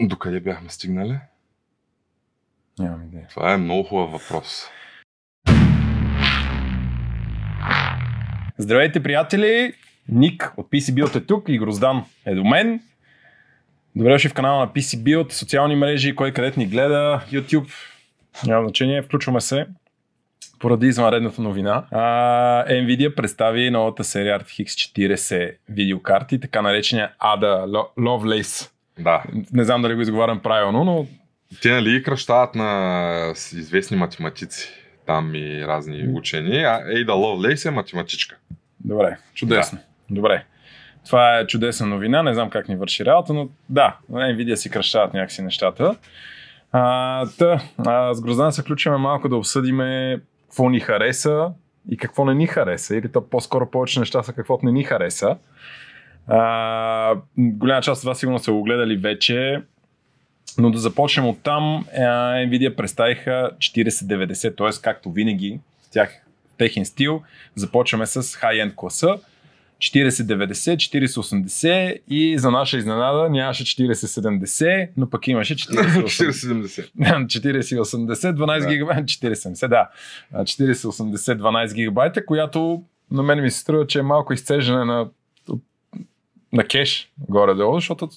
Докъде бяхме стигнали? Нямам идея. Това е много хубав въпрос. Здравейте, приятели! Ник от PC Build е тук и Гроздан е до мен. Добре дошли в канала на PC Build, социални мрежи, кой където ни гледа, YouTube. Няма значение, включваме се поради извънредната новина. А, Nvidia представи новата серия RTX 40 видеокарти, така наречения ADA Lovelace. Да. Не знам дали го изговарям правилно, но Те нали кръщават на известни математици там и разни учени, а Ейда Ловлейс е математичка. Добре, чудесно. Да. Добре. Това е чудесна новина, не знам как ни върши работа, но да, Nvidia си кръщават някакси нещата. А, та, а, с Гроздан се включваме малко да обсъдиме какво ни хареса и какво не ни хареса, или то по-скоро повече неща са каквото не ни хареса. А, голяма част от вас сигурно са го гледали вече, но да започнем от там. Nvidia представиха 4090, т.е. както винаги в тях, техен стил, започваме с high-end класа. 4090, 4080 и за наша изненада нямаше 4070, но пък имаше 4080. 4070. 4080, 12 Да. гигабайта, 4070, да. А, 4080, 12 гигабайта, която на мен ми се струва, че е малко изцеждане на, на кеш горе-долу, защото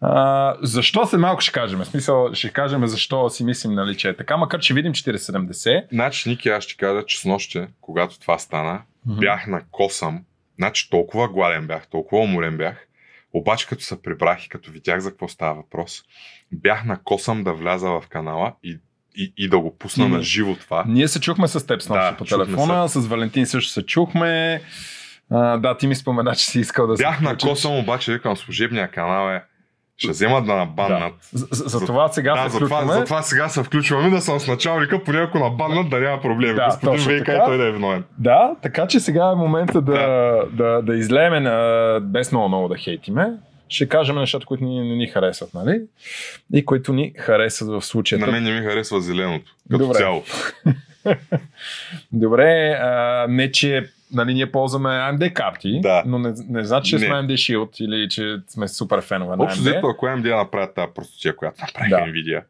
а, защо се малко ще кажем? В смисъл, ще кажем защо си мислим, нали, че е така, макар че видим 4070. Значи, Ники, аз ще кажа, че с нощи, когато това стана, бях на косъм. Значи толкова гладен бях, толкова уморен бях. Обаче като се прибрах и като видях за какво става въпрос, бях на косъм да вляза в канала и, и, и да го пусна Ти- на живо това. Ние се чухме с теб с Да, по телефона, с Валентин също се чухме. А, да, ти ми спомена, че си искал да Бях се на косъм, обаче викам служебния канал е ще вземат да набаннат. За, за, за това сега да, се затова, включваме. затова сега се включваме да съм с началника, поне ако набаннат да няма проблеми. Да, Господин Вейка и той да е виновен. Да, така че сега е момента да, да, да излееме на, без много много да хейтиме. Ще кажем нещата, които ни, не ни харесват, нали? И които ни харесват в случая. На мен не ми харесва зеленото. Като Добре. цяло. Добре, а, не че нали, ние ползваме AMD карти, Да. но не, не значи, че Не. сме AMD Shield или че сме супер фенове на Общо взето, ако AMD направят тази простотия, която направих Да. Nvidia,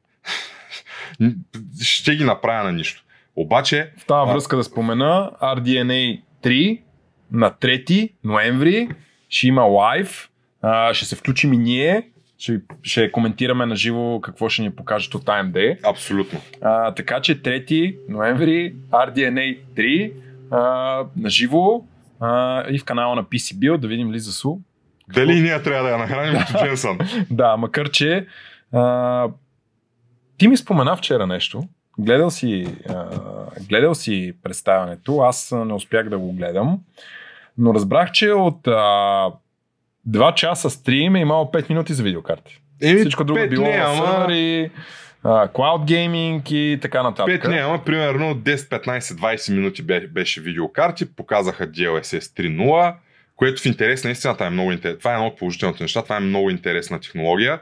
ще ги направя на нищо. Обаче, В тази А. връзка да спомена RDNA 3 на 3 ноември ще има лайв, а, ще се включим и ние, ще, ще коментираме на живо какво ще ни покажат от AMD. абсолютно. А, така че 3 ноември RDNA 3 а, на живо и в канала на PC Build да видим Лиза Су. Дали ние трябва да я нахраним като Дженсън? Да, макар че а, ти ми спомена вчера нещо. Гледал си, а, гледал си представянето, аз не успях да го гледам, но разбрах, че от а, 2 часа стрим е имало 5 минути за видеокарти. Еми, Всичко друго е било не, ама- а, cloud gaming и така нататък. 5 не, ама примерно 10, 15, 20 минути бе- беше видеокарти, показаха DLSS 3.0, което в интерес на истината е много интересно. Това е едно от положителните неща, това е много интересна технология.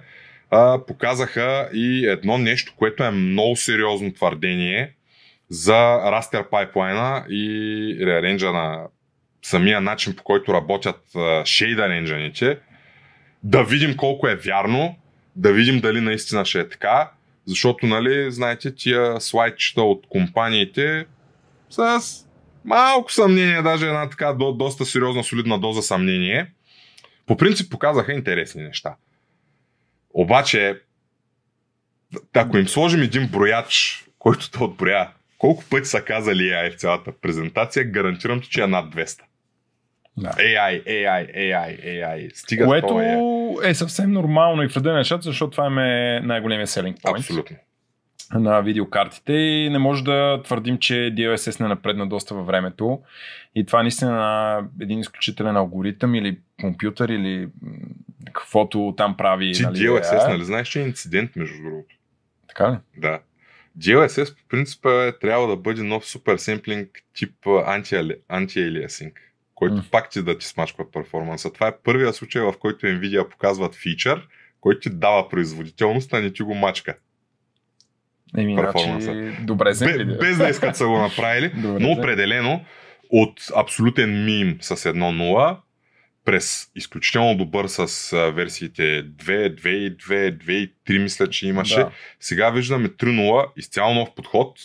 А, показаха и едно нещо, което е много сериозно твърдение за Raster пайплайна и реаренджа на самия начин по който работят шейдър енджаните. Да видим колко е вярно, да видим дали наистина ще е така, защото, нали, знаете, тия слайдчета от компаниите с малко съмнение, даже една така до, доста сериозна, солидна доза съмнение. По принцип показаха интересни неща. Обаче, ако им сложим един брояч, който да отброя колко пъти са казали AI в цялата презентация, гарантирам ти, че е над 200. Да. AI, AI, AI, AI. Стига Което е. е съвсем нормално и в реда на нещата, защото това е най-големия selling point Абсолютно. на видеокартите и не може да твърдим, че DLSS не напредна доста във времето и това наистина е един изключителен алгоритъм или компютър или каквото там прави. Ти нали, DLSS, е. нали знаеш, че е инцидент, между другото. Така ли? Да. DLSS по принцип е трябва да бъде нов супер семплинг тип анти-алиасинг, който М. пак ти да ти смачква перформанса. Това е първия случай, в който Nvidia показват фичър, който ти дава производителност, а не ти го мачка. Еми, Перформанса. добре за Без, да искат са го направили, Добре, но определено от абсолютен мим с 1-0 през изключително добър с версиите 2, 2, 2, 2 и 3 мисля, че имаше. Да. Сега виждаме 3.0, изцяло нов подход.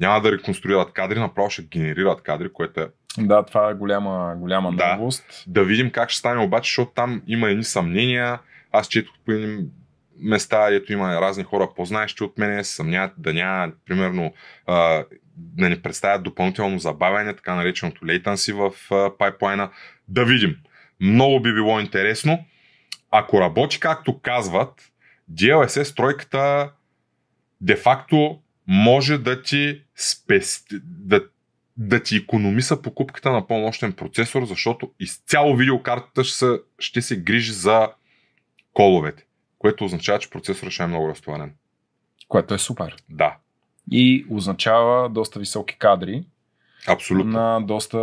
Няма да реконструират кадри, направо ще генерират кадри, което е Да, това е голяма, голяма Да. новост. да видим как ще стане обаче, защото там има едни съмнения. Аз четох по едни места, ето има разни хора, по-знаещи от мене, съмняват да няма, примерно, а, да ни представят допълнително забавяне, така нареченото latency в а, пайплайна. Да видим. Много би било интересно. Ако работи както казват, DLSS тройката де-факто може да ти спести, да, да ти економиса покупката на по-мощен процесор, защото изцяло видеокартата ще се, ще се грижи за коловете, което означава, че процесорът ще е много разтоварен. Което е супер. Да, И означава доста високи кадри абсолютно. на доста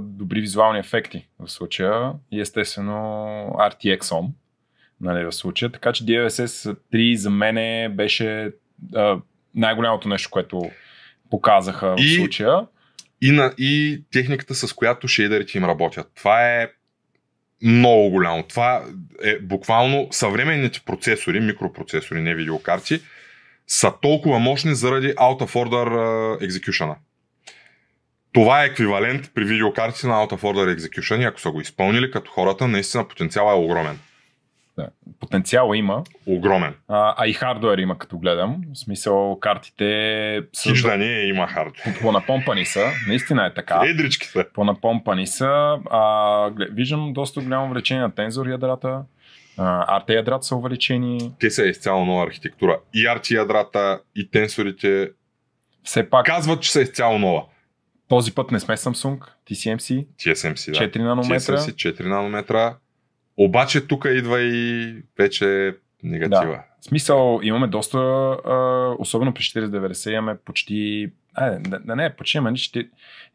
добри визуални ефекти в случая и естествено RTX on нали, в случая. Така че DLSS 3 за мен беше а, най-голямото нещо, което показаха в И- случая. И, на, и техниката, с която шейдерите им работят. Това е много голямо. Това е буквално съвременните процесори, микропроцесори, не видеокарти, са толкова мощни заради out of order execution. Това е еквивалент при видеокартите на out of order execution ако са го изпълнили като хората, наистина потенциалът е огромен. Потенциал има, Огромен. а, а и хардуер има, като гледам. В смисъл, картите са Хич да не е, има хард. по-напомпани са, наистина е така. Едрички са. По-напомпани са. А, виждам доста голямо увеличение на тензор ядрата. А, RT ядрата са увеличени. Те са изцяло нова архитектура. И RT ядрата, и тенсорите Все пак казват, че са изцяло нова. този път не сме Samsung, TSMC, TSMC, да. 4 нанометра. TSMC 4 нанометра. Обаче тук идва и вече негатива. В смисъл, имаме доста, а, особено при 4090 имаме почти, а, да, да не, почти ще,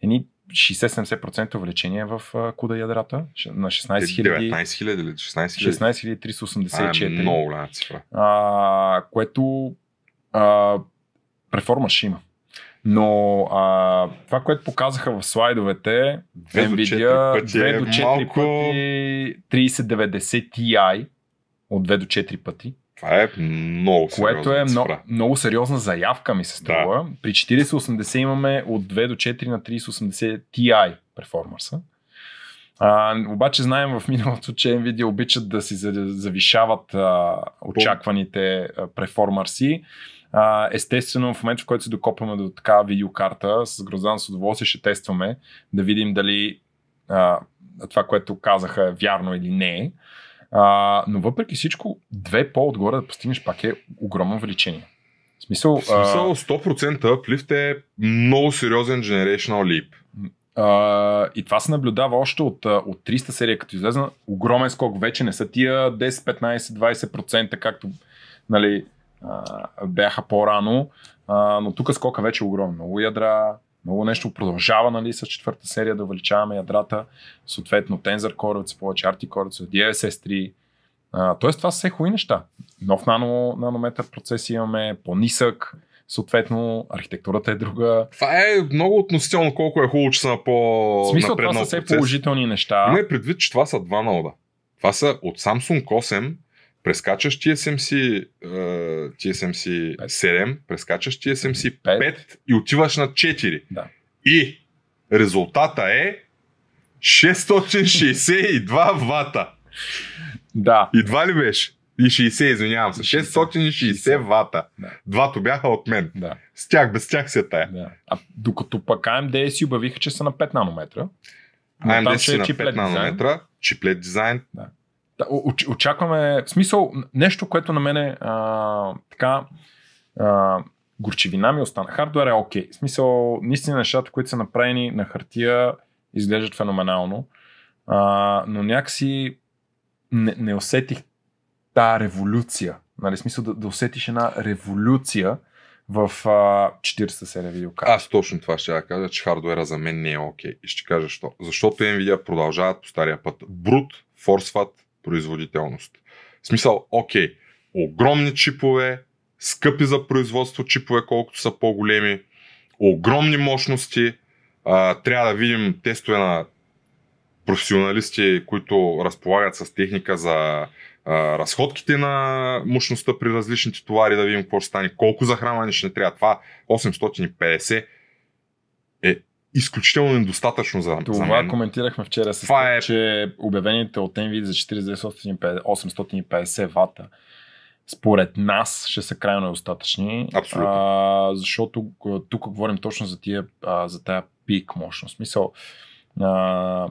едни 60-70% увеличение в а, куда ядрата на 16 000, 19 000 или 16 000. 16 Това е 384. много голяма цифра. а, което а, преформа ще има. Но а, това, което показаха в слайдовете, Две до четири Nvidia пъти 2 е до 4 малко- пъти 3090 Ti от 2 до 4 пъти, Това е много което сериозна е много, много сериозна заявка ми се струва. При 4080 имаме от 2 до 4 на 3080 Ti перформанса. А, обаче знаем в миналото, че Nvidia обичат да си за- завишават а, очакваните а, преформарси. А, естествено, в момента, в който се докопваме до такава видеокарта, с гроздан с удоволствие ще тестваме да видим дали а, това, което казаха е вярно или не. А, но въпреки всичко, две по-отгоре да постигнеш пак е огромно увеличение. В смисъл, В смисъл 100% uplift е много сериозен generational leap. А, и това се наблюдава още от, от 300 серия, като излезе огромен скок. Вече не са тия 10, 15, 20%, както нали, а, бяха по-рано. А, но тук скока вече е огромен. Много ядра, много нещо продължава нали, с четвърта серия да увеличаваме ядрата. Съответно, Tensor Core, повече RT Core, са DLSS 3. А, тоест, това са все хубави неща. Нов нано, нанометър процес имаме, по-нисък. Съответно, архитектурата е друга. Това е много относително колко е хубаво, че са на по В смисъл, това са все процес. положителни неща. Не предвид, че това са два нода. Това са от Samsung 8, прескачаш TSMC, е, TSMC 7, прескачаш TSMC 5, Пет. и отиваш на 4. Да. И резултата е 662 вата. Да, Едва ли беше? И 60, извинявам се. 660 вата. Да. Двато бяха от мен. да, С тях, без тях се тая. да. А докато пък AMD си обявиха, че са на 5 нанометра. Но AMD си е на чиплет 5 дизайн. нанометра, чиплет дизайн. Да, очакваме, в смисъл, нещо, което на мене а, така а, горчевина ми остана. Хардуер е окей. В смисъл, наистина нещата, които са направени на хартия, изглеждат феноменално. А, но някакси не, не усетих тази революция. Нали, смисъл да, да усетиш една революция в а, 40 серия видеокарта. Аз точно това ще я кажа, че хардуера за мен не е окей. И ще кажа защо. Защото Nvidia продължават по стария път. Брут форсват производителност. В смисъл, окей, огромни чипове, скъпи за производство чипове, колкото са по-големи, огромни мощности. А, трябва да видим тестове на професионалисти, които разполагат с техника за а, разходките на мощността при различните товари, да видим какво ще стане, колко захранване ще не трябва. Това 850 е изключително недостатъчно за, Това за мен. коментирахме вчера с Това е- че обявените от NVIDIA за 4950 850 вата според нас ще са крайно недостатъчни. Абсолютно. А, защото тук говорим точно за, тия, а, за тая пик мощност. Мисъл, а,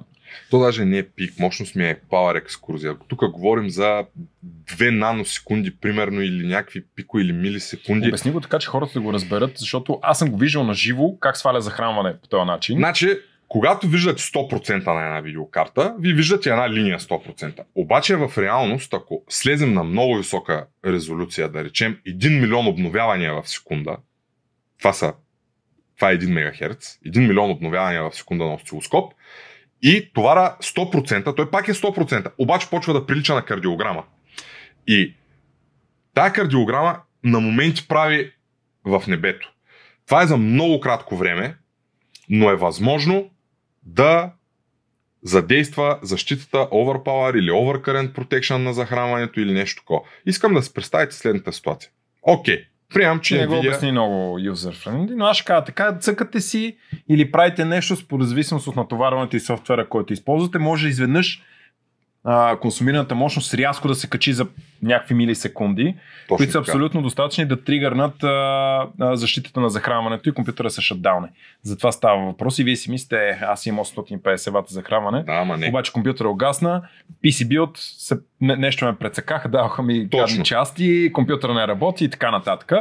То даже не е пик, мощност ми е power екскурзия. Тук говорим за 2 наносекунди, примерно, или някакви пико или милисекунди. обясни го така, че хората да го разберат, защото аз съм го виждал на живо как сваля захранване по този начин. Значи, когато виждате 100% на една видеокарта, ви виждате една линия 100%. Обаче в реалност, ако слезем на много висока резолюция, да речем 1 милион обновявания в секунда, това са това е 1 МГц, 1 милион обновявания в секунда на осцилоскоп, и товара 100%, той пак е 100%, обаче почва да прилича на кардиограма. И тая кардиограма на моменти прави в небето. Това е за много кратко време, но е възможно да задейства защитата Overpower или Overcurrent Protection на захранването или нещо такова. Искам да се представите следната ситуация. Окей, приемам, че не го Nvidia... обясни много user friendly, но аз ще кажа така, цъкате си или правите нещо според зависимост от натоварването и софтуера, който използвате, може изведнъж а, консумираната мощност рязко да се качи за някакви милисекунди, Точно които са така. абсолютно достатъчни да тригърнат а, а, защитата на захранването и компютъра се шатдауне. За това става въпрос и вие си мислите, е, аз имам 850 вата захранване, Да, ама не. обаче компютъра огасна, PC build, се, не, нещо ме прецакаха, даваха ми Точно. части, компютъра не работи и така нататък.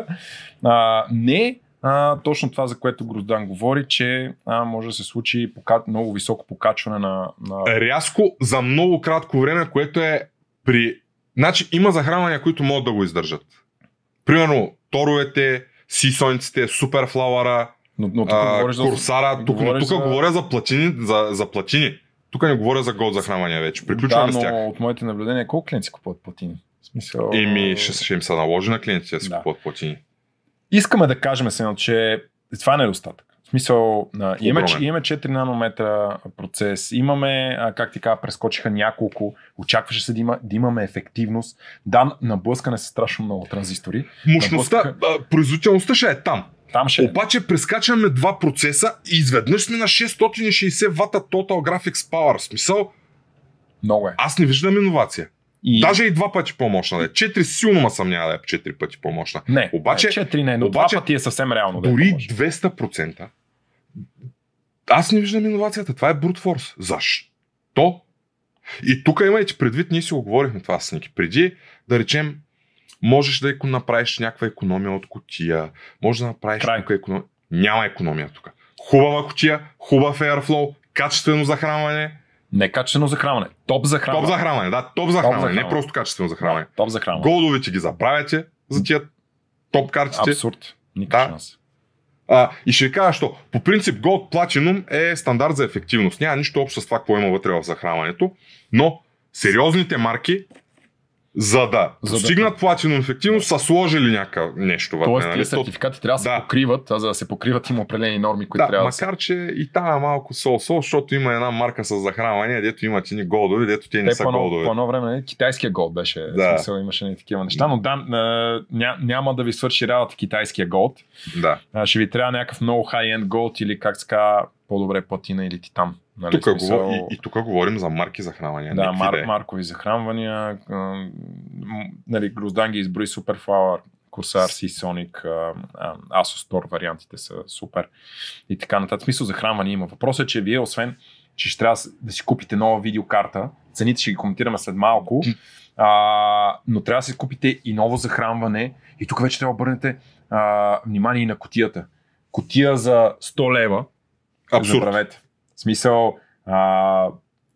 А, не а, точно това, за което Гроздан говори, че а, може да се случи пока, много високо покачване на, на Рязко за много кратко време, което е при... Значи има захранвания, които могат да го издържат. Примерно торовете, сисониците, суперфлауъра, но, но тук а, говориш за... курсара. Тук, но тук за- говоря за платини, за, за платини. Тук не говоря за голд захранвания вече. Приключваме да, с тях. но от моите наблюдения, колко клиенти купуват платини? В смисъл... Еми, ще, ще им се наложи на клиентите да си Да. купуват платини. Искаме да кажем сега, че това е недостатък. В смисъл, имаме, имаме 4 нанометра процес, имаме, как ти кажа, прескочиха няколко, очакваше се да, има, да имаме ефективност. Да, наблъскане са страшно много транзистори. Мощността, а, производителността ще е там. Там ще е. Обаче прескачаме два процеса и изведнъж сме на 660 вата Total Graphics Power. Смисъл, Много е. аз не виждам иновация. И... Даже и два пъти по-мощна да е. Четири силно ма съмнява да е четири пъти по-мощна. Не, Обаче- 4 не, но обаче- два пъти е съвсем реално. Да Дори е по-мощно. 200%. Аз не виждам иновацията. Това е force. Защо? И тук имайте предвид, ние си го говорихме това с Ники. Преди, да речем, можеш да еко- направиш някаква економия от котия, можеш да направиш тук економия. Няма економия тук. Хубава котия, хубав airflow, качествено захранване, Не качествено захранване. Топ захранване. топ захранване, да, топ захранване, не просто качествено захранване. Топ захранване. Голдовете ги забравяте за тия топ картите. Абсурд. Никакъв Да. шанс. А, и ще ви кажа, що по принцип Gold Platinum е стандарт за ефективност. Няма нищо общо с това, какво има вътре в захранването, но сериозните марки, за да За да- постигнат Platinum ефективност, са сложили някакъв нещо вътре. Тоест, нали? тия сертификати трябва да се Да. покриват, а за да се покриват има определени норми, които Да, трябва да се... макар че и там е малко сол-сол, защото има една марка с захранване, дето имат и голдови, дето те не Те са по едно, голдови. по едно време нали, китайския голд беше. Да. Да. Смисъл, имаше и такива неща, но да, ня, няма да ви свърши работа китайския голд. Да. А, ще ви трябва някакъв много high-end голд или как се казва по-добре платина или титан. Нали, Тук смисъл, говор... и, и тук говорим за марки захранване. да, мар, е. маркови захранвания. Нали, Гроздан ги изброи Superflower, Corsair, Seasonic, Asus Tor вариантите са супер и така нататък. В смисъл захранване има. Въпросът е, че вие освен, че ще трябва да си купите нова видеокарта, цените ще ги коментираме след малко, а, но трябва да си купите и ново захранване и тук вече трябва да обърнете а, внимание и на котията. Котия за 100 лева, Абсурд. Забравете. В смисъл, а,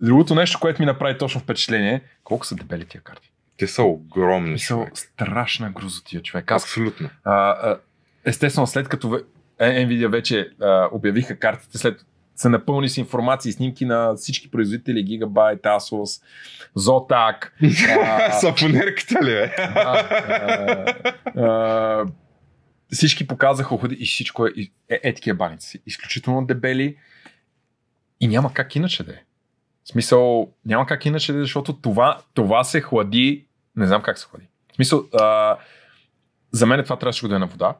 другото нещо, което ми направи точно впечатление, колко са дебели тия карти. Те са огромни. Мисъл, човек. страшна грузотия, човек. Аз, Абсолютно. а, а, естествено, след като Nvidia вече а, обявиха картите, след са напълни с информации, снимки на всички производители, Gigabyte, Asus, Zotac, Сапонерката ли е? Всички показаха уходи и всичко е, е, е такива баници. Изключително дебели и няма как иначе да е. В смисъл, няма как иначе, защото това, това се хлади, не знам как се хлади. В смисъл, а, за мен това трябваше да е на вода.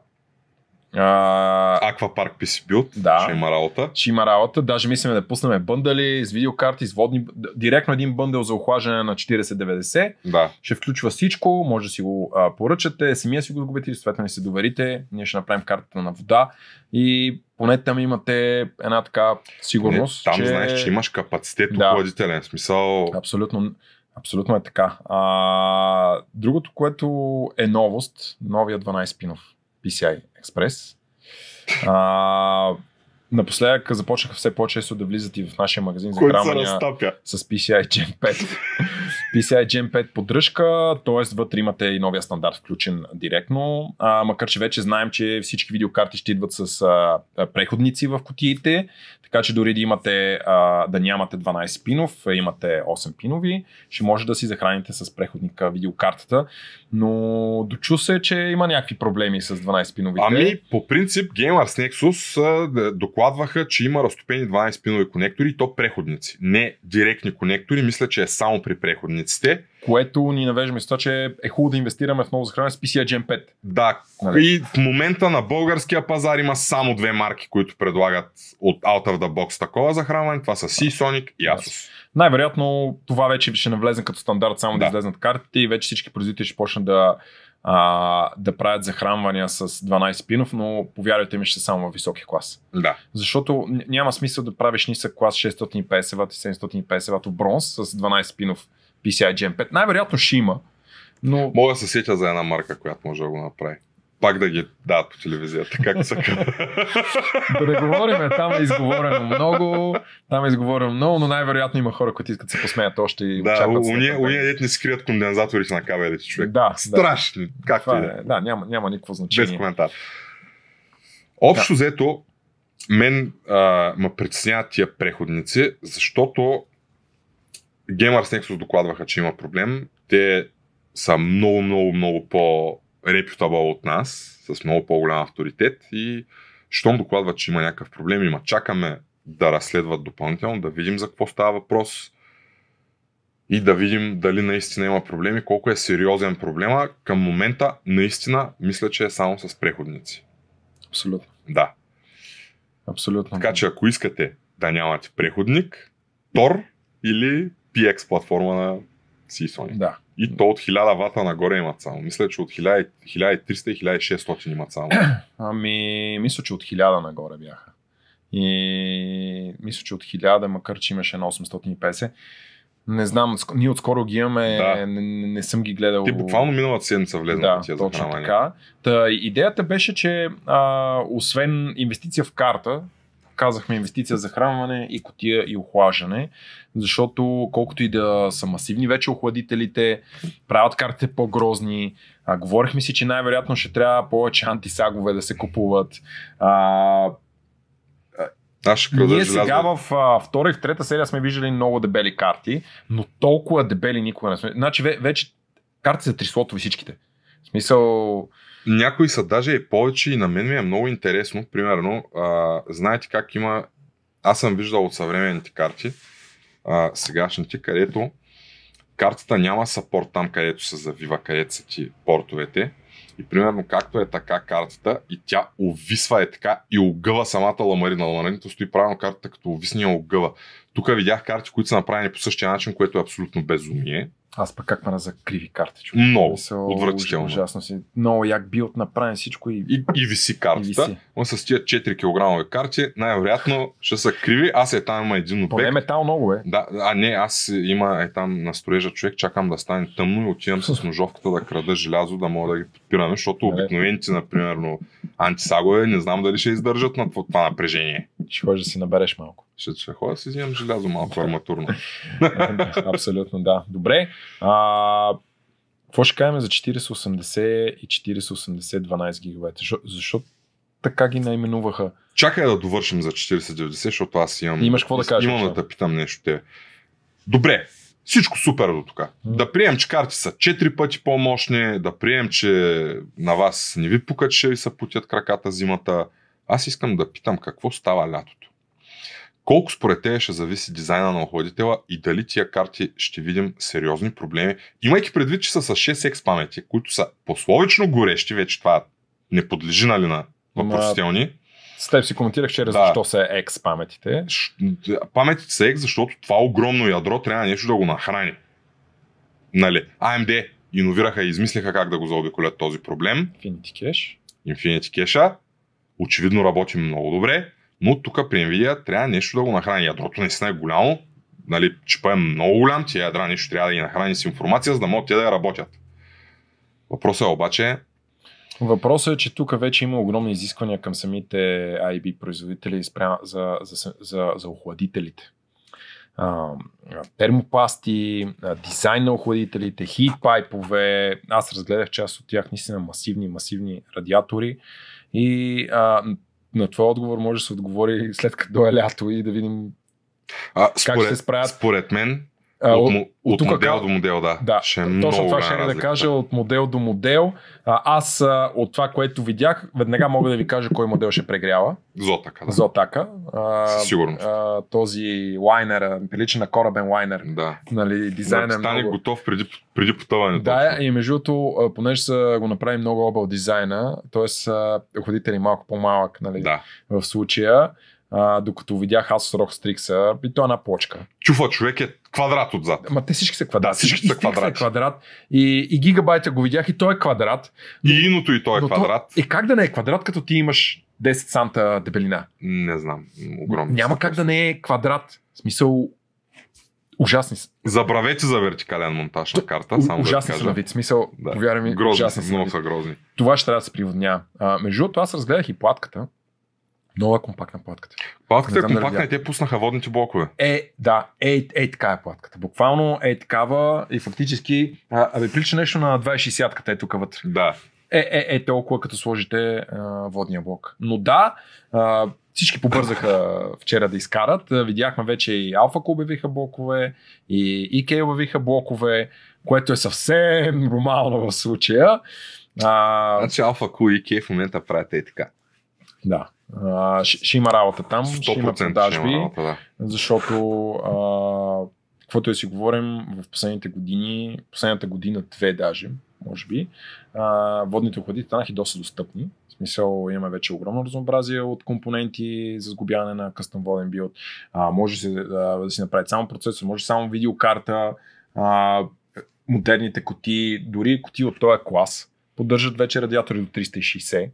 Аквапарк PC Build, Да. ще има работа. ще има работа. Даже мислим да пуснем бъндали с видеокарти, с водни. Директно един бъндъл за охлаждане на 4090. Да. Ще включва всичко, може да си го а, поръчате, самия си го сгубите, съответно ни се доверите. Ние ще направим картата на вода и поне там имате една така сигурност. Не, там че... знаеш, че имаш капацитет Да. охладителен. Смисъл, Абсолютно, абсолютно е така. А, другото, което е новост, новия 12 пинов PCI Express. А, напоследък започнаха все по-често да влизат и в нашия магазин за хранвания с PCI Gen 5. PCI Gen 5 поддръжка, т.е. вътре имате и новия стандарт включен директно, а, макар че вече знаем, че всички видеокарти ще идват с а, преходници в кутиите, така че дори да имате а, да нямате 12 пинов, имате 8 пинови, ще може да си захраните с преходника видеокартата, но дочу се, че има някакви проблеми с 12 пиновите. Ами, по принцип, Gamers Nexus а, докладваха, че има разтопени 12 пинови конектори то преходници. Не директни конектори, мисля, че е само при преходниците. което ни навежда мисля, че е хубаво да инвестираме в ново захранване с PCI Gen 5. Да, Нали? и в момента на българския пазар има само две марки, които предлагат от Out of the Box такова захранване. Това са Seasonic и Asus. Най-вероятно това вече ще навлезе като стандарт, само да, Да. излезнат картите и вече всички производители ще почнат да, а, да правят захранвания с 12 пинов, но повярвайте ми ще са само в високи клас. Да. Защото няма смисъл да правиш нисък клас 650 В и 750 В бронз с 12 пинов PCI Gen 5. Най-вероятно ще има, но Мога да се сетя за една марка, която може да го направи. Пак да ги дадат по телевизията, както са да не говорим, там е изговорено много, там е изговорено много, но най-вероятно има хора, които искат да се посмеят още и Да, очакват следващата уния дет не скрият кондензаторите на кабелите, човек. Да, да. Страшни, както Това и да е. е, да, няма, няма никакво Без значение. коментар. Общо взето, мен а, ме притесняват тия преходници, защото Gamers Nexus докладваха, че има проблем. Те са много, много, много по-репютабъл от нас, с много по-голям авторитет и щом докладват, че има някакъв проблем, има чакаме да разследват допълнително, да видим за какво става въпрос и да видим дали наистина има проблеми, колко е сериозен проблема. Към момента наистина мисля, че е само с преходници. Абсолютно. Да. Абсолютно. Така че ако искате да нямате преходник, Tor или PX платформа на Seasonic. Да. И то от 1000 вата нагоре имат само. Мисля, че от 1000 1300 и 1600 имат само. Ами, мисля, че от 1000 нагоре бяха. И мисля, че от 1000, макар че имаше на 850. Не знам, ние отскоро ги имаме, Да. не, не, съм ги гледал. Те буквално миналата седмица влезнаха Да, тия точно така. Та, идеята беше, че а, освен инвестиция в карта, казахме инвестиция за хранване и котия и охлаждане, защото колкото и да са масивни вече охладителите, правят картите по-грозни, а, говорихме си, че най-вероятно ще трябва повече антисагове да се купуват. А, крада ние желязо. сега в а, втора и в трета серия сме виждали много дебели карти, но толкова дебели никога не сме. Значи ве- вече карти са трислотови всичките. В смисъл, Някои са даже и повече и на мен ми е много интересно. Примерно, а, знаете как има... Аз съм виждал от съвременните карти, а, сегашните, където картата няма сапорт там, където се завива, където са ти портовете. И примерно както е така картата и тя увисва е така и огъва самата ламарина. Ламарината стои правилно картата като увисне и я огъва. Тук видях карти, които са направени по същия начин, което е абсолютно безумие. Аз пък как ме за криви карти, човек. Много. Мисъл, Отвратително. Ужасно си. Много як билд направен всичко и, И, и виси картата. и виси. Но с тия 4 кг карти, най-вероятно ще са криви. Аз е там има един Поне обект. метал много е. Да, а не, аз има е там на строежа човек, чакам да стане тъмно и отивам с ножовката да крада желязо, да мога да ги подпираме, защото обикновените, например, антисагове, не знам дали ще издържат на това, напрежение. Ще да си набереш малко. Ще, ще ходя си взимам желязо малко арматурно. Абсолютно, да. Добре. А, какво ще кажем за 4080 и 4080 12 гигабайта? Защо, защо така ги наименуваха? Чакай да довършим за 4090, защото аз имам. Имаш какво да кажеш, Имам да те питам нещо те. Добре, всичко супер до тук. Да прием, че карти са 4 пъти по-мощни, да прием, че на вас не ви пука, че ви се путят краката зимата. Аз искам да питам какво става лятото. Колко според тебе ще зависи дизайна на охладителя и дали тия карти ще видим сериозни проблеми, имайки предвид, че са с 6X памети, които са пословично горещи, вече това не подлежи нали, на въпросителни. С теб си коментирах вчера Да. защо са X паметите. Ш- Паметите са X, защото това огромно ядро трябва нещо да го нахрани. Нали, AMD иновираха и измислиха как да го заобиколят този проблем. Infinity Cache. Infinity Cache очевидно работи много добре, но тук при Nvidia трябва нещо да го нахрани. Ядрото наистина е голямо, нали, чипа е много голям, тия ядра нещо трябва да ги нахрани с информация, за да могат те да я работят. Въпросът е обаче, Въпросът е, че тук вече има огромни изисквания към самите IB производители за, за, за, за охладителите. А, термопасти, дизайн на охладителите, хит пайпове. Аз разгледах част от тях, наистина масивни, масивни радиатори. И а, на твой отговор може да се отговори след като дойде лято и да видим а, ще се според, справят? според мен, а, от, от, от, тук модел ка- до модел, да. Да, ще е точно това ще да кажа от модел до модел. А, аз а, от това, което видях, веднага мога да ви кажа кой модел ще прегрява. Зотака, да. Зотака. А, Със сигурност. А, този лайнер, прилича на корабен лайнер. Да. Нали, дизайнът да е стане много... готов преди, преди потъването. Да, и между другото, понеже са го направи много объл дизайна, т.е. ходители малко по-малък нали, да. в случая, а, докато видях аз с Rock Strix, и то е една плочка. Чуфа човек е квадрат отзад. Ма те всички са квадрат. Да, всички И са. Е квадрат. И, и гигабайта го видях и той е квадрат. И иното и той е Но то- квадрат. Е как да не е квадрат, като ти имаш 10 санта дебелина? Не знам. Огромно. Няма как да не е квадрат. В смисъл, ужасни са. Забравете за вертикален монтаж на карта. Само ужасни да са на вид. Смисъл, Да. повярвай ми, Грозни ужасни са, много са грозни. Това ще трябва да се приводнява. А, между другото, аз разгледах и платката. Много е компактна платката. Платката е компактна и те пуснаха водните блокове. Е, да, е, е така е платката. Буквално е такава и фактически, а, абе, прилича нещо на 2060-ката е тук вътре. Да. Е, е, е толкова, като сложите а, водния блок. Но да, а, всички побързаха вчера да изкарат. Видяхме вече и Alpha обявиха блокове, и EK обявиха блокове, което е съвсем нормално в случая. А, Значи Q и K в момента правят е така. да. А, ще, ще има работа там, ще има 100% ще има продажби, работа, да. защото а, каквото да си говорим в последните години, последната година, две даже, може би, а, водните охлади станаха и доста достъпни. В смисъл имаме вече огромно разнообразие от компоненти за сгубяване на къстъм воден билд. А, може си, да, да си направи само процесор, може само видеокарта, а, модерните коти, дори коти от този клас поддържат вече радиатори до 360.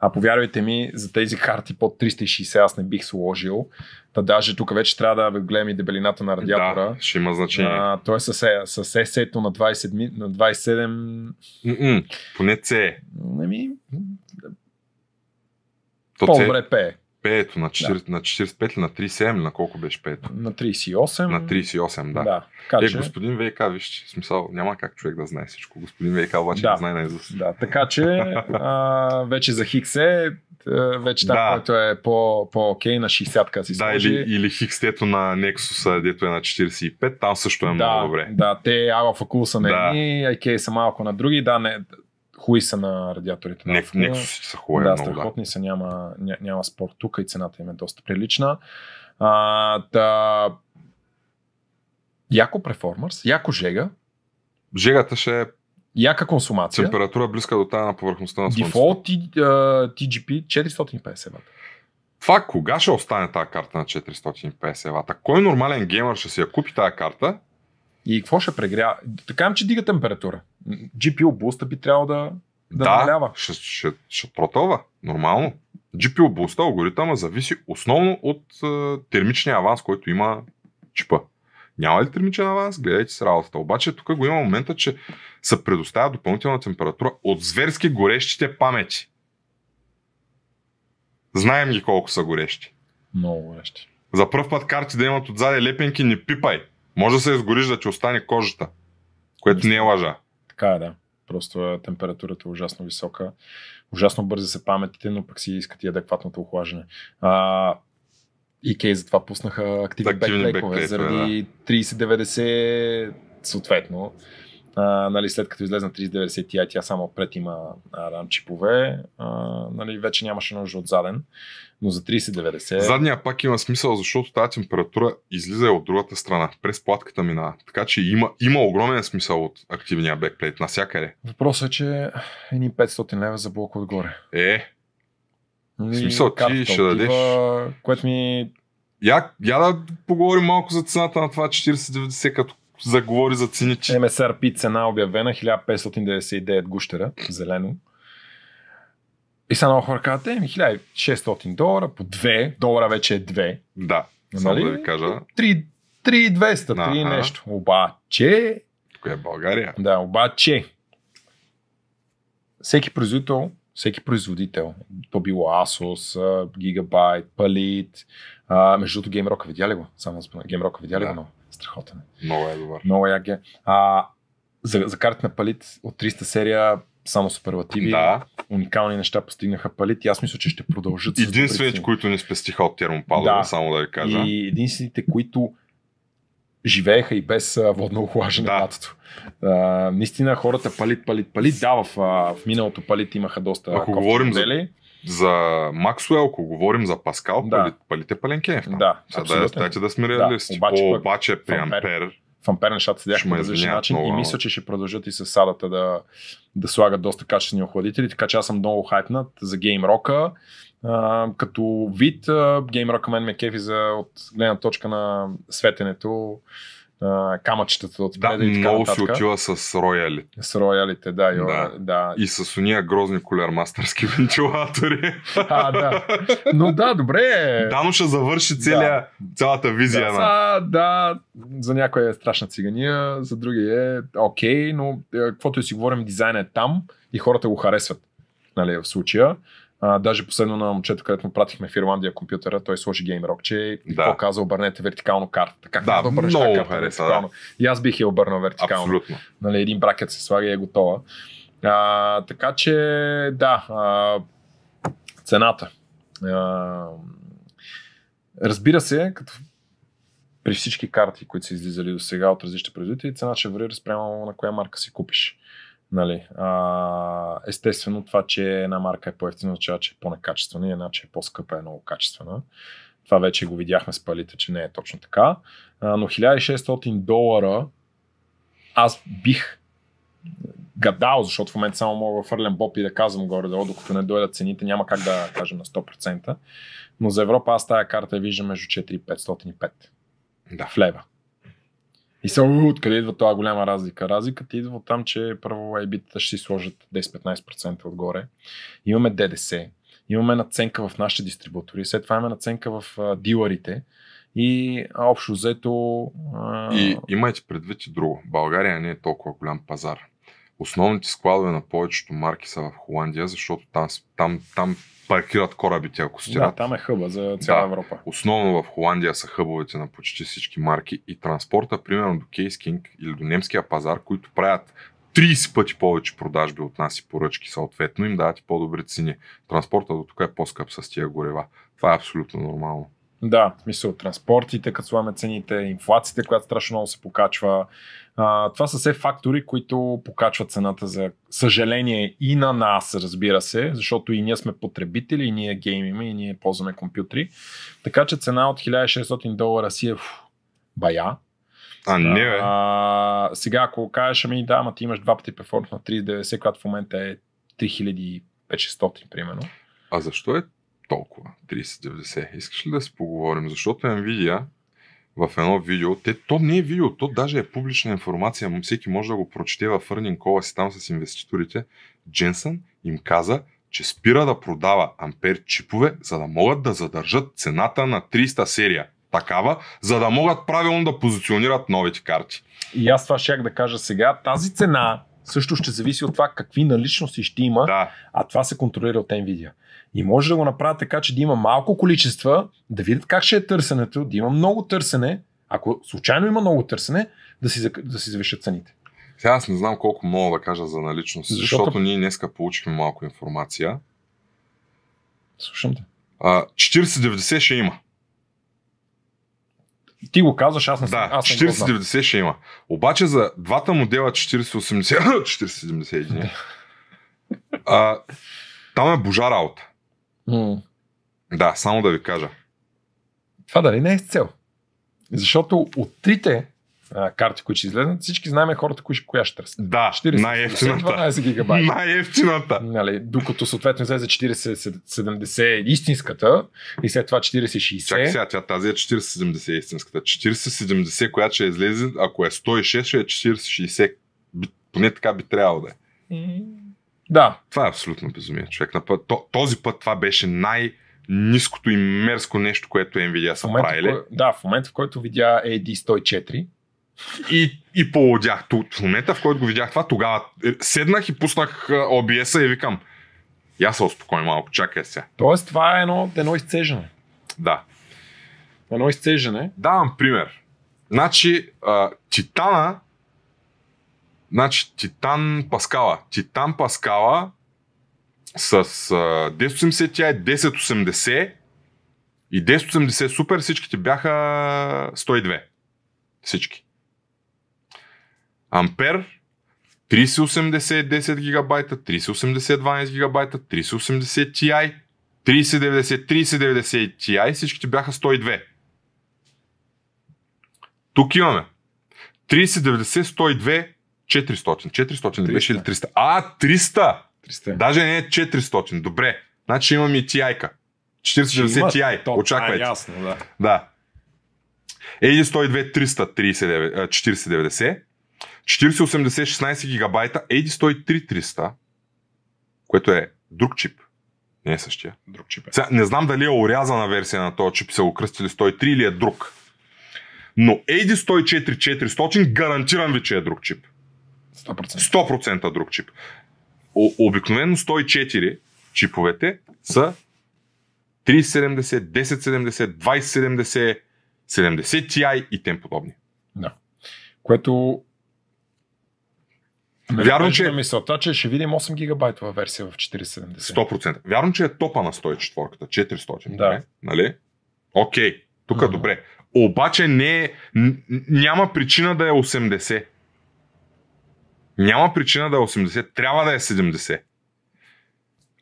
А повярвайте ми, за тези карти под 360 аз не бих сложил. Та даже тук вече трябва да гледам и дебелината на радиатора. Да, ще има значение. А, той е с, е- с есето на 20, ми- на 27. М-м, Поне C. Ами, C по-добре пее. Пето на, 40, на 45 ли, на 37 ли, на колко беше пето? На 38. На 38, да. Да. Така, Е, че, господин ВК, виж, смисъл, няма как човек да знае всичко. Господин ВК обаче Да. да. знае на Изус. да, така че а, вече за Хиксе, а, вече там, Да. който е по, по-окей на 60-ка си Да, сложи. или, или хикстето на Nexus, дето е на 45, там също е да, много добре. Да, те Alpha Cool са на Да. едни, IK са малко на други, да, не, хуи са на радиаторите. на Не, Alpha Cool. Nexus са хубави да, много, да. страхотни са, няма, ня, няма спор тук и цената им е доста прилична. А, да, яко перформанс, яко жега, Жегата ще е яка консумация. температура близка до тази на повърхността на Слънцето. Дефолт T- а, TGP 450 вата. Това кога ще остане тази карта на 450 вата? Кой нормален геймър ще си я купи тази карта? И какво ще прегря? Така че дига температура. GPU буста би трябвало да, да, намалява. ще, ще, ще протълва. Нормално. GPU буста, алгоритъма зависи основно от е, термичния аванс, който има чипа. Няма ли термичен аванс? Гледайте с работата. Обаче тук го има момента, че се предоставя допълнителна температура от зверски горещите памети. Знаем ги колко са горещи. Много горещи. За първ път карти да имат отзади лепенки, не пипай. Може да се изгориш да ти остане кожата. Което не е лъжа. Така е, да. Просто е, температурата е ужасно висока. Ужасно бързи са паметите, но пък си искат и адекватното охлаждане. А, EK затова пуснаха активни, Активни бекплейкове, заради 3090 съответно. А, нали, след като излезе на 3090 Ti, тя само отпред има RAM чипове, а, нали, вече нямаше нужда от заден, но за 3090... Задния пак има смисъл, защото тази температура излиза от другата страна, през платката минава. Така че има, има огромен смисъл от активния бекплейт навсякъде. Въпросът е, че едни 500 лева за блок отгоре. Е, Нали, смисъл, ти ще дадеш- Което ми... я, я да поговорим малко за цената на това 4090, като заговори за цените. MSRP цена обявена 1599 гущера, зелено. И са много хора казват, еми 1600 долара по 2, долара вече е 2. Да, само Нали? да ви кажа, 3, 3200, 3 Аха. нещо. Обаче, тук е България. да, обаче, всеки производител, всеки производител, то било Asus, Gigabyte, Palit, а, между другото GameRock видя ли го? Само да спомена, GameRock видя ли Да. го? Много страхотен. Много е добър. Много як е. А, за, за карта на Палит от 300 серия само суперлативи, Да, уникални неща постигнаха Палит и аз мисля, че ще продължат. единствените, които не спестиха от термопадове, Да. само да ви кажа. И единствените, които живееха и без водно охлаждане Да. лятото. Наистина хората палит, палит, палит. Да, в, в миналото палит имаха доста Ако говорим модели. За Максуел, ако говорим за Паскал, Да. пали, палите паленкеев. там. Да, Сега да, абсолютно. дайте да сме Да, реалисти. обаче О, пък обаче при Ампер- Ампер, В Ампер нещата седяха по различен начин много, и мисля, че ще продължат и с садата да, да слагат доста качествени охладители, така че аз съм много хайпнат за Game Rock. А, като вид, Game Rock мен ме кефи за, от гледна точка на светенето, а, камъчетата от да, и така много си отива с рояли. С роялите, да. И, Да. да. да. И с уния грозни колермастърски вентилатори. А, да. Но да, добре. Дано ще завърши целия, цялата визия да, на... са, да, за някой е страшна цигания, за други е окей, но е, каквото и си говорим, дизайнът е там и хората го харесват. Нали, в случая. А, даже последно на момчето, където му пратихме в Ирландия компютъра, той сложи GameRock, че и Да. какво каза, обърнете вертикално картата. Как Да, да обърнеш много карта хареса, вертикално? И аз бих я обърнал вертикално. Абсолютно. Нали, един бракет се слага и е готова. А, така че, да, а, цената. А, разбира се, като при всички карти, които са излизали до сега от различни производители, цената ще варира спрямо на коя марка си купиш. Нали, а, естествено, това, че една марка е по-ефтина, означава, че е по-некачествена и една, че е по-скъпа, е много качествена. Това вече го видяхме с палите, че не е точно така. А, но 1600 долара аз бих гадал, защото в момента само мога да фърлям боб и да казвам горе-долу, докато не дойдат цените, няма как да кажем на 100%. Но за Европа аз тая карта я виждам между 4 и 505 Да. в лева. И са, «У, откъде идва това голяма разлика? Разликата идва от там, че първо AB-тата ще си сложат 10-15% отгоре. Имаме ДДС, имаме наценка в нашите дистрибутори, след това имаме наценка в а, дилърите и а, общо взето а, И имайте предвид и друго. България не е толкова голям пазар. Основните складове на повечето марки са в Холандия, защото там, там, там паркират корабите, ако да, стират. там е хъба за цяла Да. Европа. Основно в Холандия са хъбовете на почти всички марки и транспорта, примерно до Кейскинг или до немския пазар, които правят 30 пъти повече продажби от нас и поръчки съответно, им дават и по-добри цени. Транспорта до тук е по-скъп с тия горева. Това е абсолютно нормално. Да, в смисъл транспортите, като слагаме цените, инфлацията, която страшно много се покачва. А, това са все фактори, които покачват цената за съжаление и на нас, разбира се, защото и ние сме потребители, и ние геймиме, и ние ползваме компютри. Така че цена от 1600 долара си е фу, бая. А, не, бе. А, сега, ако кажеш, ами да, ама ти имаш два пъти перформанс на 390, която в момента е 3500, примерно. А защо е толкова 3090? Искаш ли да си поговорим? Защото Nvidia в едно видео, те, то не е видео, то даже е публична информация, всеки може да го прочете в Earning Call си там с инвеститорите. Дженсън им каза, че спира да продава ампер чипове, за да могат да задържат цената на 300 серия. Такава, за да могат правилно да позиционират новите карти. И аз това щях да кажа сега. Тази цена също ще зависи от това какви наличности ще има, Да, а това се контролира от Nvidia. И може да го направят така, че да има малко количества, да видят как ще е търсенето, да има много търсене, ако случайно има много търсене, да си, да си завишат цените. сега аз не знам колко мога да кажа за наличност, Защото- защото, ние днеска получихме малко информация. Слушам те. А, 4090 ще има. Ти го казваш, аз не съм. Да, аз не го знам. 4090 ще има. Обаче за двата модела 4080, 4070, а, там е божа работа. М. Да, само да ви кажа. Това дали не е с цел? Защото от трите а, карти, които ще излезнат, всички знаем хората, кои, ще- коя ще търсят. Да, 40, най-ефтината. 12 гигабайта. Най-ефтината. Нали, докато съответно излезе 4070 истинската и след това 4060. Чакай сега, тя тази е 4070 истинската. 4070, която ще излезе, ако е 106, ще е 4060. Би, поне така би трябвало да е. Да, Това е абсолютно безумие, човек. Този път това беше най-низкото и мерзко нещо, което Nvidia са правили. да, в момента в който видя AD 104, И, и полудях. Ту- В момента, в който го видях това, тогава е, седнах и пуснах а, OBS-а и викам, я се успокой малко, чакай сега. т.е. това е едно, едно изцежане. Да. Едно изцежане. Давам пример. Значи, а, Титана, значи Титан Паскала. Титан Паскала с а, 1080 Ti, 1080 и 1080 Super всичките бяха 102. Всички. Ампер 3080 10 гигабайта, 3080 12 гигабайта, 3080 Ti, 3090, 3090 Ti, всичките бяха 102. Тук имаме 3090, 102, 400. 400 не беше ли 300? А, 300! 300. Даже не е 400. Добре. Значи имам и TI-ка. 4090 Има, Ti. то, Очаквайте. А, ясно, да. Да. AD 102 339, а, 4090, 4080 16 гигабайта, AD 103 300, което е друг чип. Не е същия. Друг чип е. Сега, не знам дали е урязана версия на този чип, са го кръстили 103 или е друг. Но AD 104 400 гарантирам ви, че е друг чип. 100%. 100% друг чип. О, обикновено 104 чиповете са 3070, 1070, 2070, 70 Ti и тем подобни. Да. Което Вярно, че- мисълта, че ще видим 8 гигабайтова версия в 4070. 100%. Вярно, че е топа на 104-ката, 400. Да. Не? Нали? Окей, тук Мгм. добре. Обаче не е, няма причина да е 80. Няма причина да е 80, трябва да е 70.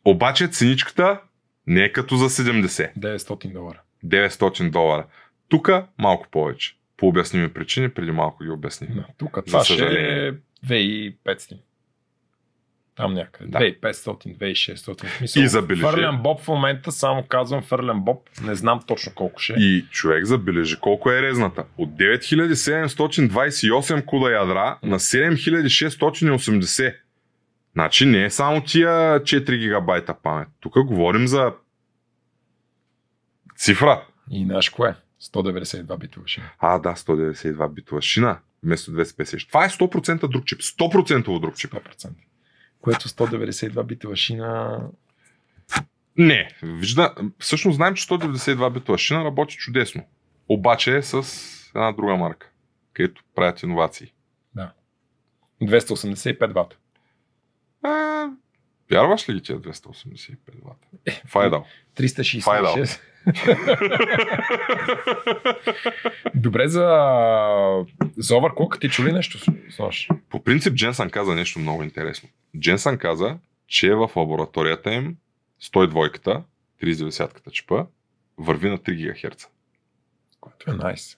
Обаче ценичката не е като за 70. 900 долара. 900 долара. Тук малко повече. По обясними причини, преди малко ги обясних. Да, тук това ще е 2500. Там някъде. Да. 2500, 2600. В Смисъл, И забележи. Фърлен Боб в момента, само казвам Фърлен Боб. Не знам точно колко ще е. И човек забележи колко е резната. От 9728 куда ядра на 7680. Значи не е само тия 4 гигабайта памет. Тук говорим за цифра. И знаеш кое? 192 битова шина. А, да, 192 битова шина вместо 256. Това е 100% друг чип. 100% друг чип. 100%. Което 192 битова шина... Не, вижда, всъщност знаем, че 192 битова шина работи чудесно. Обаче е с една друга марка, където правят иновации. 285 вата. А, вярваш ли ги тия 285 вата? Файдал. 366. Добре за, за оверклок ти чули нещо с нощ? По принцип Дженсън каза нещо много интересно. Дженсън каза, че в лабораторията им 102-ката, 30-ката чипа, върви на 3 ГГц. Което е найс.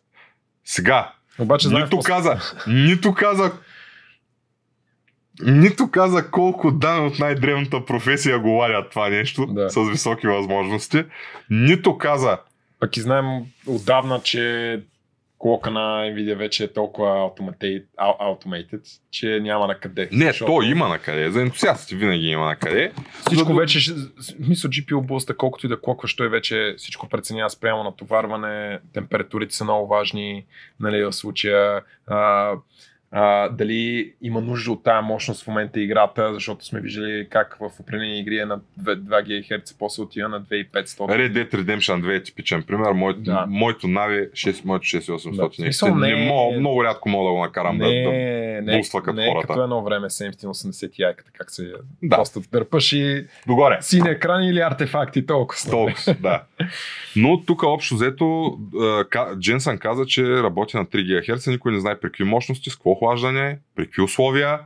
Сега, Обаче нито какво- каза, нито каза нито каза колко дами от най-древната професия го ладят това нещо Да. с високи възможности. Нито каза, Пък и знаем отдавна, че клока на Nvidia вече е толкова automated, au- automated че няма на къде. не, Защото то има на къде. За ентусиастите винаги има на къде. Всичко За вече, мисля, GPU буста, колкото и да клокваш, той вече всичко преценява спрямо натоварване, температурите са много важни, нали, в случая. А, а, дали има нужда от тази мощност в момента играта, защото сме виждали как в определени игри е на 2, 2 ГГц, после отива на 2500. Red Dead Redemption 2 е типичен пример. Моето, Да. моето Navi, 6, моето 6800 Да. да. Смисъл, не, не е- мога, много рядко мога да го накарам да, да, не, не, буства като не е хората. като едно време 780 Ti, как се Да. просто дърпаш и догоре. сини екрани или артефакти толкова. Толкова, да. Но тук общо взето Дженсън каза, че работи на 3 ГГц, никой не знае при какви мощности, с какво охлаждане, при какви условия.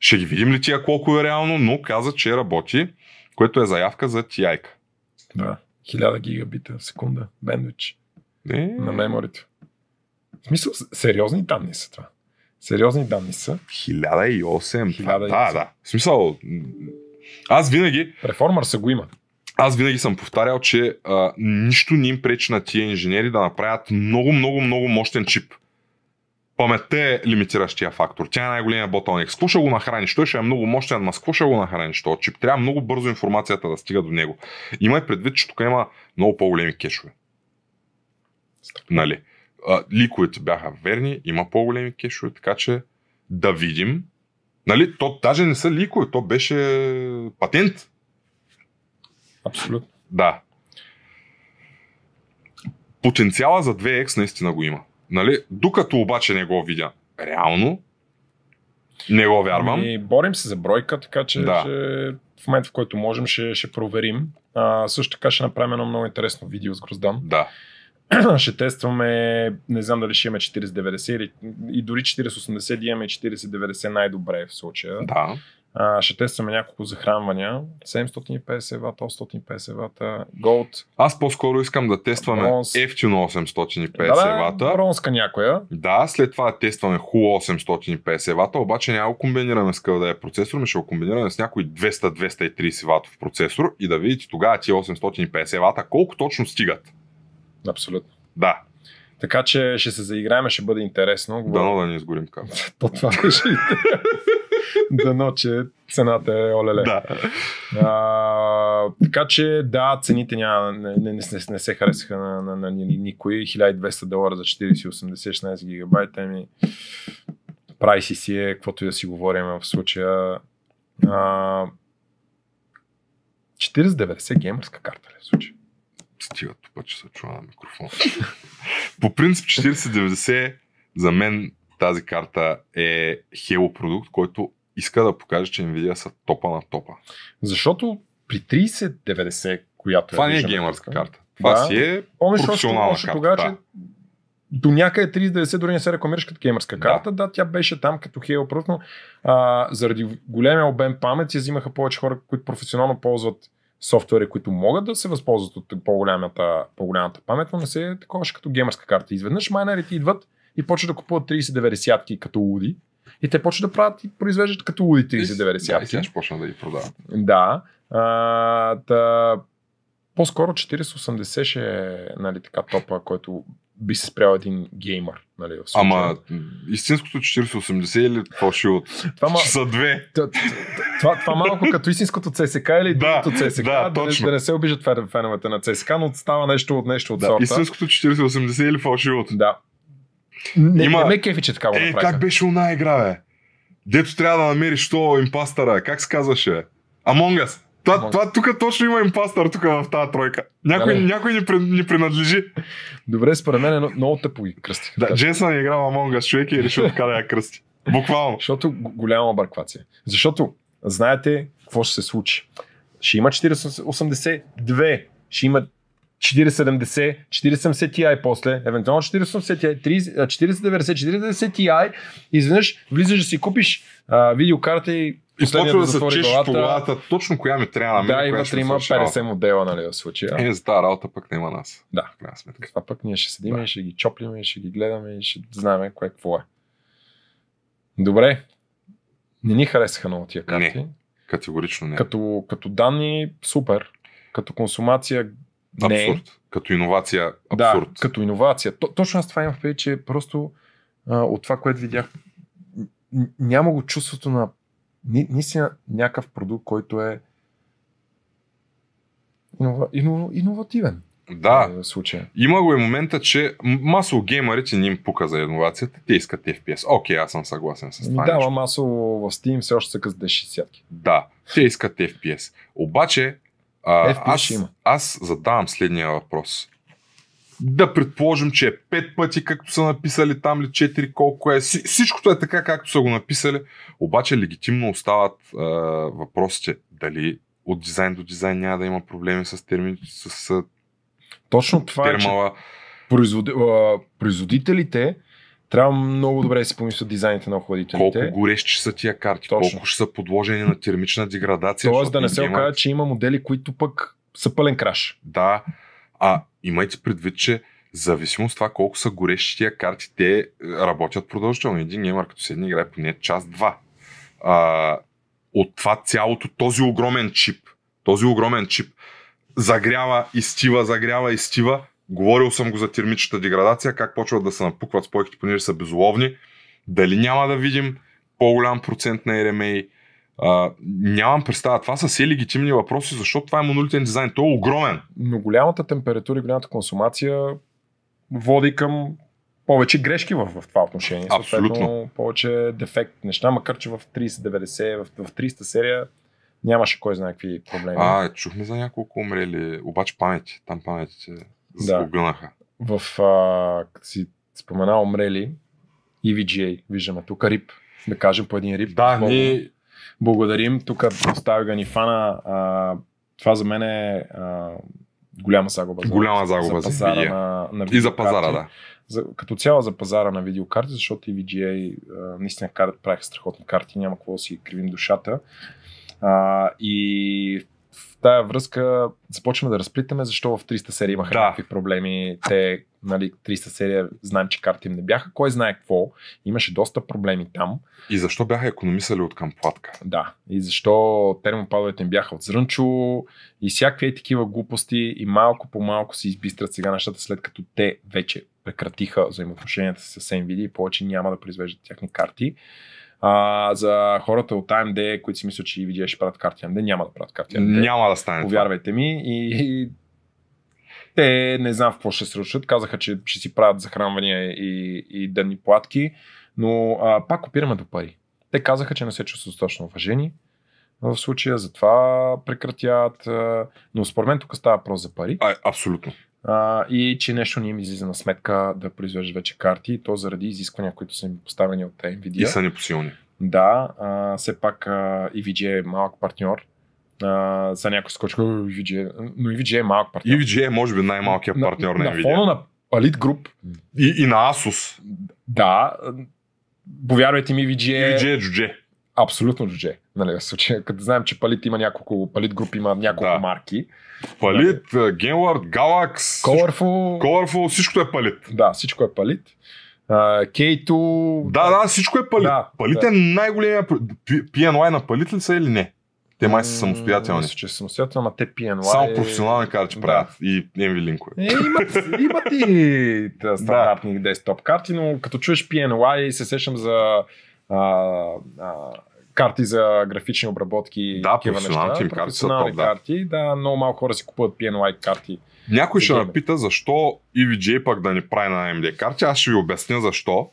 Ще ги видим ли тия колко е реално, но каза, че работи, което е заявка за TI. Да. 1000 гигабита в секунда. Бендвич Е, на меморито. В смисъл, сериозни данни са това. Сериозни данни са. 1008. 1008. Да, да. В смисъл, аз винаги, Реформър са го има. аз винаги съм повтарял, че а, нищо не им пречи на тия инженери да направят много, много, много мощен чип. Паметта е лимитиращия фактор. Тя е най-големия ботълник. С ще го нахраниш? Той ще е много мощен, но с какво ще го нахраниш този чип? Трябва много бързо информацията да стига до него. Имай предвид, че тук има много по-големи кешове. Нали? А, ликовете бяха верни, има по-големи кешове, така че да видим. Нали? То даже не са ликове, то беше патент. Абсолютно. Да. Потенциала за 2X наистина го има. Нали? Докато обаче не го видя реално, не го вярвам. И борим се за бройка, така че Да. ще, в момента, в който можем, ще, ще проверим. А, също така ще направим едно много интересно видео с Гроздан. Да. ще тестваме, не знам дали ще имаме 4090 или и дори 4080 да имаме 4090 най-добре в случая. Да. А, ще тестваме няколко захранвания. 750 вата, 850 вата, Gold. Аз по-скоро искам да тестваме Бронз. ефтино 850 да, вата. бронска някоя. Да, след това тестваме хубаво 850 вата, обаче няма го комбинираме с къв да е процесор, ми ще го комбинираме с някой 200-230 ватов процесор и да видите тогава ти 850 вата колко точно стигат. Абсолютно. Да, Така че ще се заиграем, ще бъде интересно. дано да не изгорим кафе. То това беше. Дано, че цената е олеле. Да. А, така че да, цените няма, не, не, не, не се харесаха на, на, на, ни- никой. 1200 долара за 4080 16 гигабайта ми. Прайси си е, каквото и да си говорим в случая. А, 4090 геймърска карта ли е в случая? Стига тупа, че се чува на микрофон. По принцип 4090 за мен тази карта е хело продукт, който иска да покаже, че Nvidia са топа на топа. Защото при 3090, която Това я не е геймърска карта. Това Да. си е Помниш професионална още карта, тогава, да. че до някъде 3090 дори не се рекламираш като геймърска Да. карта. Да, тя беше там като Halo Proof, но а, заради големия обем памет я взимаха повече хора, които професионално ползват софтуери, които могат да се възползват от по-голямата, по-голямата памет, но не се такова като геймърска карта. Изведнъж майнерите идват и почват да купуват 3090 като луди. И те почват да правят и произвеждат като луди Да, и 3090. сега ще почна да ги продавам. Да. А, та, по-скоро 4080 ще е нали, така топа, който би се спрял един геймър. Нали, в случая. Ама истинското 4080 или фалшивото? това, ма, са две. това, това малко като истинското CSK или Да, другото CSK. да, точно. да не се обижат фен- феновете на CSK, но става нещо от нещо от Да, сорта. истинското 4080 или фалшивото? Да. Не, Има- не ме кефи, че така го Е, направиха. как беше она игра, бе? Дето трябва да намериш то импастъра. Как се казваше? Among Us. Това, Among- това тук точно има импастър тук в тази тройка. Някой, Нали? някой ни, при- ни принадлежи. Добре, според мен е но- много тъпо ги кръсти. Да, Дженсън е играл Among Us човек и е решил така да я кръсти. Буквално. Защото голяма обърквация. Защото знаете какво ще се случи. Ще има 4082, ще има 4070, 4070 Ti после, евентуално 4080 Ti, 30, а, 4090, 4090 Ti, изведнъж влизаш да си купиш а, видеокарта и И почва да се затвори чешеш по главата. Точно коя ми трябва на мен. Да, и вътре има свърши работа. 50 модела, нали, в случая. Е, за тази работа пък няма нас. Да. Крайна сметка. Това пък ние ще седим Да. ще ги чоплиме, ще ги гледаме и ще знаем кое какво е. Добре. Не ни харесаха много тия карти. Не. Категорично не. Като, като данни, супер. Като консумация, не. Абсурд. Като иновация, Да, абсурд. като иновация. То, точно аз това имах предвид, че просто а, от това, което видях, няма го чувството на наистина някакъв продукт, който е инова, ино, иновативен. Да, в случая. има го и момента, че масово геймерите не им пука за иновацията, те искат FPS. Окей, аз съм съгласен с това. да, ама масово в Steam все още са къс 1060. Да, те искат FPS. Обаче, а, FPS аз, има. аз задавам следния въпрос. Да предположим, че е 5 пъти, както са написали там ли 4, колко е. Си- Всичкото е така, както са го написали. Обаче легитимно остават а, въпросите дали от дизайн до дизайн няма да има проблеми с, терми, с, с Точно това е, че термала. производи... а, производителите трябва много добре да си помислят дизайните на охладителите. Колко горещи са тия карти, Точно. колко ще са подложени на термична деградация. Тоест да не се окаже, че има модели, които пък са пълен краш. Да, а имайте предвид, че зависимост от това колко са горещи тия карти, те е, работят продължително. Един геймер като седне играе поне час-два. А, от това цялото, този огромен чип, този огромен чип загрява, изтива, загрява, изтива. Говорил съм го за термичната деградация, как почват да се напукват спойките, понеже са безуловни. Дали няма да видим по-голям процент на RMA, а, нямам представа. Това са все легитимни въпроси, защото това е монолитен дизайн. Той е огромен. Но голямата температура и голямата консумация води към повече грешки в, в това отношение. Абсолютно. Съответно, повече дефект неща, макар че в 3090, в, в 300 серия нямаше кой знае какви проблеми. А, чухме за няколко умрели, обаче памети. Там паметите Да. огънаха. в, а, като си споменал умрели, EVGA, виждаме тук рип, да кажем по един рип. Да, Много ние Благодарим, тук оставя ga ни фана. А, това за мен е а, голяма загуба. за- Голяма загуба за пазара NVIDIA. на, на и за пазара, да. За, като цяло за пазара на видеокарти, защото и VGA а, наистина карат, правиха страхотни карти, няма какво да си кривим душата. А, и в тая връзка започваме да разплитаме защо в 300 серия имаха Да. някакви проблеми. Те, нали, 300 серия, знаем, че карти им не бяха. Кой знае какво. Имаше доста проблеми там. И защо бяха економисали от към платка? Да. И защо термопадовете им бяха от зрънчо и всякакви такива глупости и малко по малко се избистрят сега нещата, след като те вече прекратиха взаимоотношенията си с NVIDIA и повече няма да произвеждат тяхни карти. А, за хората от AMD, които си мислят, че NVIDIA ще правят карти AMD, няма да правят карти AMD. Няма да стане това. Повярвайте ми. И, и те не знам в какво ще се случат. Казаха, че ще си правят захранвания и, и дънни платки, но а, пак опираме до пари. Те казаха, че не се чувстват достатъчно уважени в случая, затова прекратяват. а, Но според мен тук става въпрос за пари. А, абсолютно. А, и че нещо не им излиза на сметка да произвеждат вече карти, и то заради изисквания, които са им поставени от Nvidia. И са непосилни. Да, а, все пак а, EVGA е малък партньор. А, за някой скочка EVGA, но EVGA е малък партньор. EVGA е може би най-малкият партньор на, на, Nvidia. фона на Elite Group, И, и на Asus. да, повярвайте ми, EVGA е EVGA е джудже. абсолютно джудже. Нали, в случая, като знаем, че Палит има няколко, Палит Group има няколко Да. марки. Палит, Genward, Galax, Colorful, Colorful, всичко е палит. да, всичко е Палит. Uh, K2, Да, да, всичко е палит. Да, палит да. е най-големия. PNY на палит ли са или не? Те май са самостоятелни. Мисля, че са самостоятелни, ама те PNY... Само професионални карти Да. правят и NV линкове. Е, имат, имат и та, стандартни десктоп карти, но като чуеш PNY се сещам за а, а, карти за графични обработки. Да, професионалните им карти са топ, да. карти, да, много малко хора си купуват PNY карти. Някой ще Геймер. напита защо EVGA пък да ни прави на AMD карти. Аз ще ви обясня защо.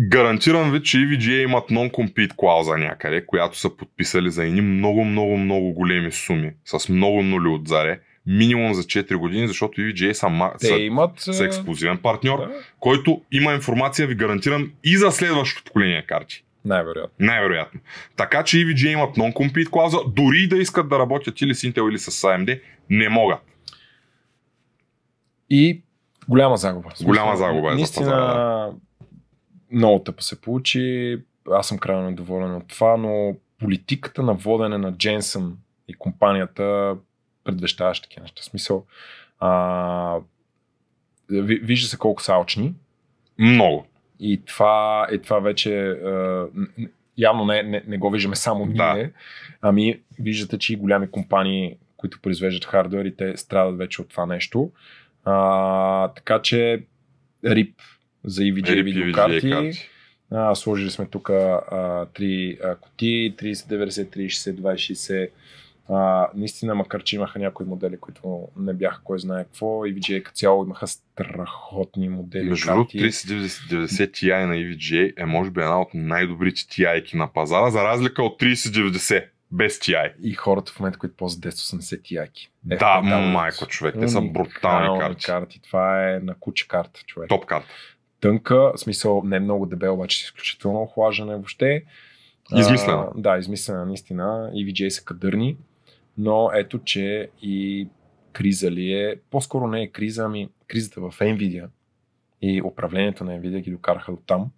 Гарантирам ви, че EVGA имат non-compete клауза някъде, която са подписали за едни много, много, много големи суми. С много нули отзаре. Минимум за 4 години, защото EVGA са, ма- са, имат... са ексклюзивен партньор, Да, който има информация, ви гарантирам, и за следващото поколение карти. Най-вероятно. Най-вероятно. Така че EVGA имат non-compete клауза, дори да искат да работят или с Intel или с AMD, не могат. И голяма загуба. Голяма загуба е за Наистина, пазара, много тъпо се получи. Аз съм крайно недоволен от това, но политиката на водене на Дженсън и компанията предвещаваш такива неща. В Смисъл, а, ви- вижда се колко са алчни Много. И това, и това вече а, н- явно не, не, не го виждаме само Да. ние, ами виждате, че и голями компании, които произвеждат хардвер и те страдат вече от това нещо. А, така че рип за EVGA видеокарти. Карти. А, сложили сме тук три а, кутии, 3090, 3060, 2060. А, наистина, макар че имаха някои модели, които не бяха кой знае какво, EVGA като цяло имаха страхотни модели. Между другото, карти. 3090 Ti на EVGA е може би една от най-добрите TI-ки на пазара, за разлика от 3090 без TI. И хората в момента, които ползват 1080 Ti. Да, майко човек, те са брутални карти. карти. Това е на куча карта, човек. Топ карта. Тънка, в смисъл не е много дебел, обаче изключително охлаждане въобще. Измислена. А, да, измислена наистина. EVGA са кадърни, но ето, че и криза ли е, по-скоро не е криза, ами кризата в Nvidia и управлението на Nvidia ги докараха до там.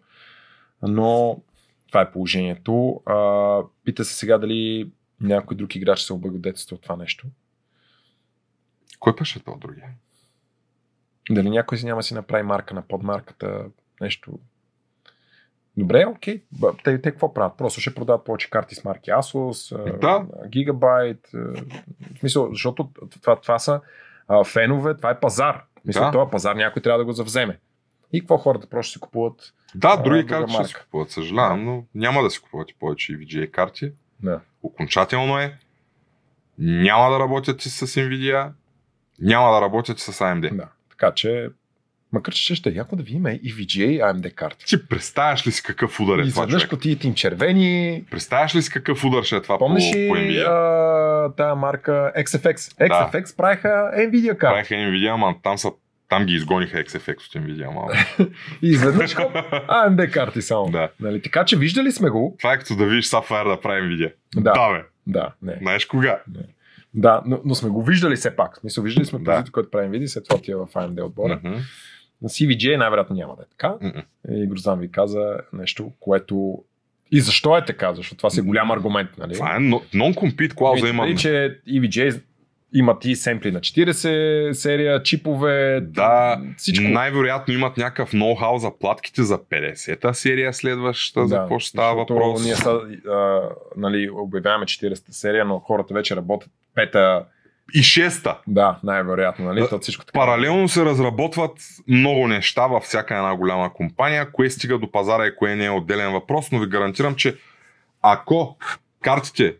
Но това е положението. А, пита се сега дали някой друг играч се облагодетелства от това нещо. Кой беше това другия? Дали някой си няма си направи марка на подмарката, нещо. Добре, окей. Те, те какво правят? Просто ще продават повече карти с марки Asus, а, Да. Gigabyte. В смисъл, защото това, това са а, фенове, това е пазар. Мисля, Да. това пазар някой трябва да го завземе. И какво хората просто си купуват? Да, други карти ще си купуват, съжалявам, но няма да си купувате повече EVGA карти. Да. Окончателно е. Няма да работят и с Nvidia, няма да работят и с AMD. да. Така че, макар че ще е яко да видим и VGA AMD карти. Ти представяш ли си какъв удар И е това, изведнъж човек? кутиите им червени. Представяш ли си какъв удар ще е това Помниш по, по Nvidia? а, тая марка XFX? XFX правиха Nvidia карти. Правиха Nvidia, ама там, са, там ги изгониха XFX от Nvidia малко. И изведнъж AMD карти само. да. Нали? Така че виждали сме го. Това е като да видиш Sapphire да прави Nvidia. Да. да бе. Да, не. Знаеш кога? Да, но, но сме го виждали все пак. Смисъл, виждали сме Да. производителя, който прави Nvidia, след това отива в AMD отбора. Мгм. На CVJ най-вероятно няма да е така. Мгм. И Гроздан ви каза нещо, което... И защо е така? Защото това си е голям аргумент, нали? Това е non-compete клауза има. Преди, че EVJ имат и семпли на 40 серия, чипове, Да, всичко. Най-вероятно имат някакъв ноу-хау за платките за 50-та серия следващата, за какво ще става въпрос. Ние са, а, нали, обявяваме 40-та серия, но хората вече работят пета, И 6-та. да, най-вероятно, нали? То всичко така. Паралелно се разработват много неща във всяка една голяма компания. Кое стига до пазара и кое не е отделен въпрос, но ви гарантирам, че ако картите,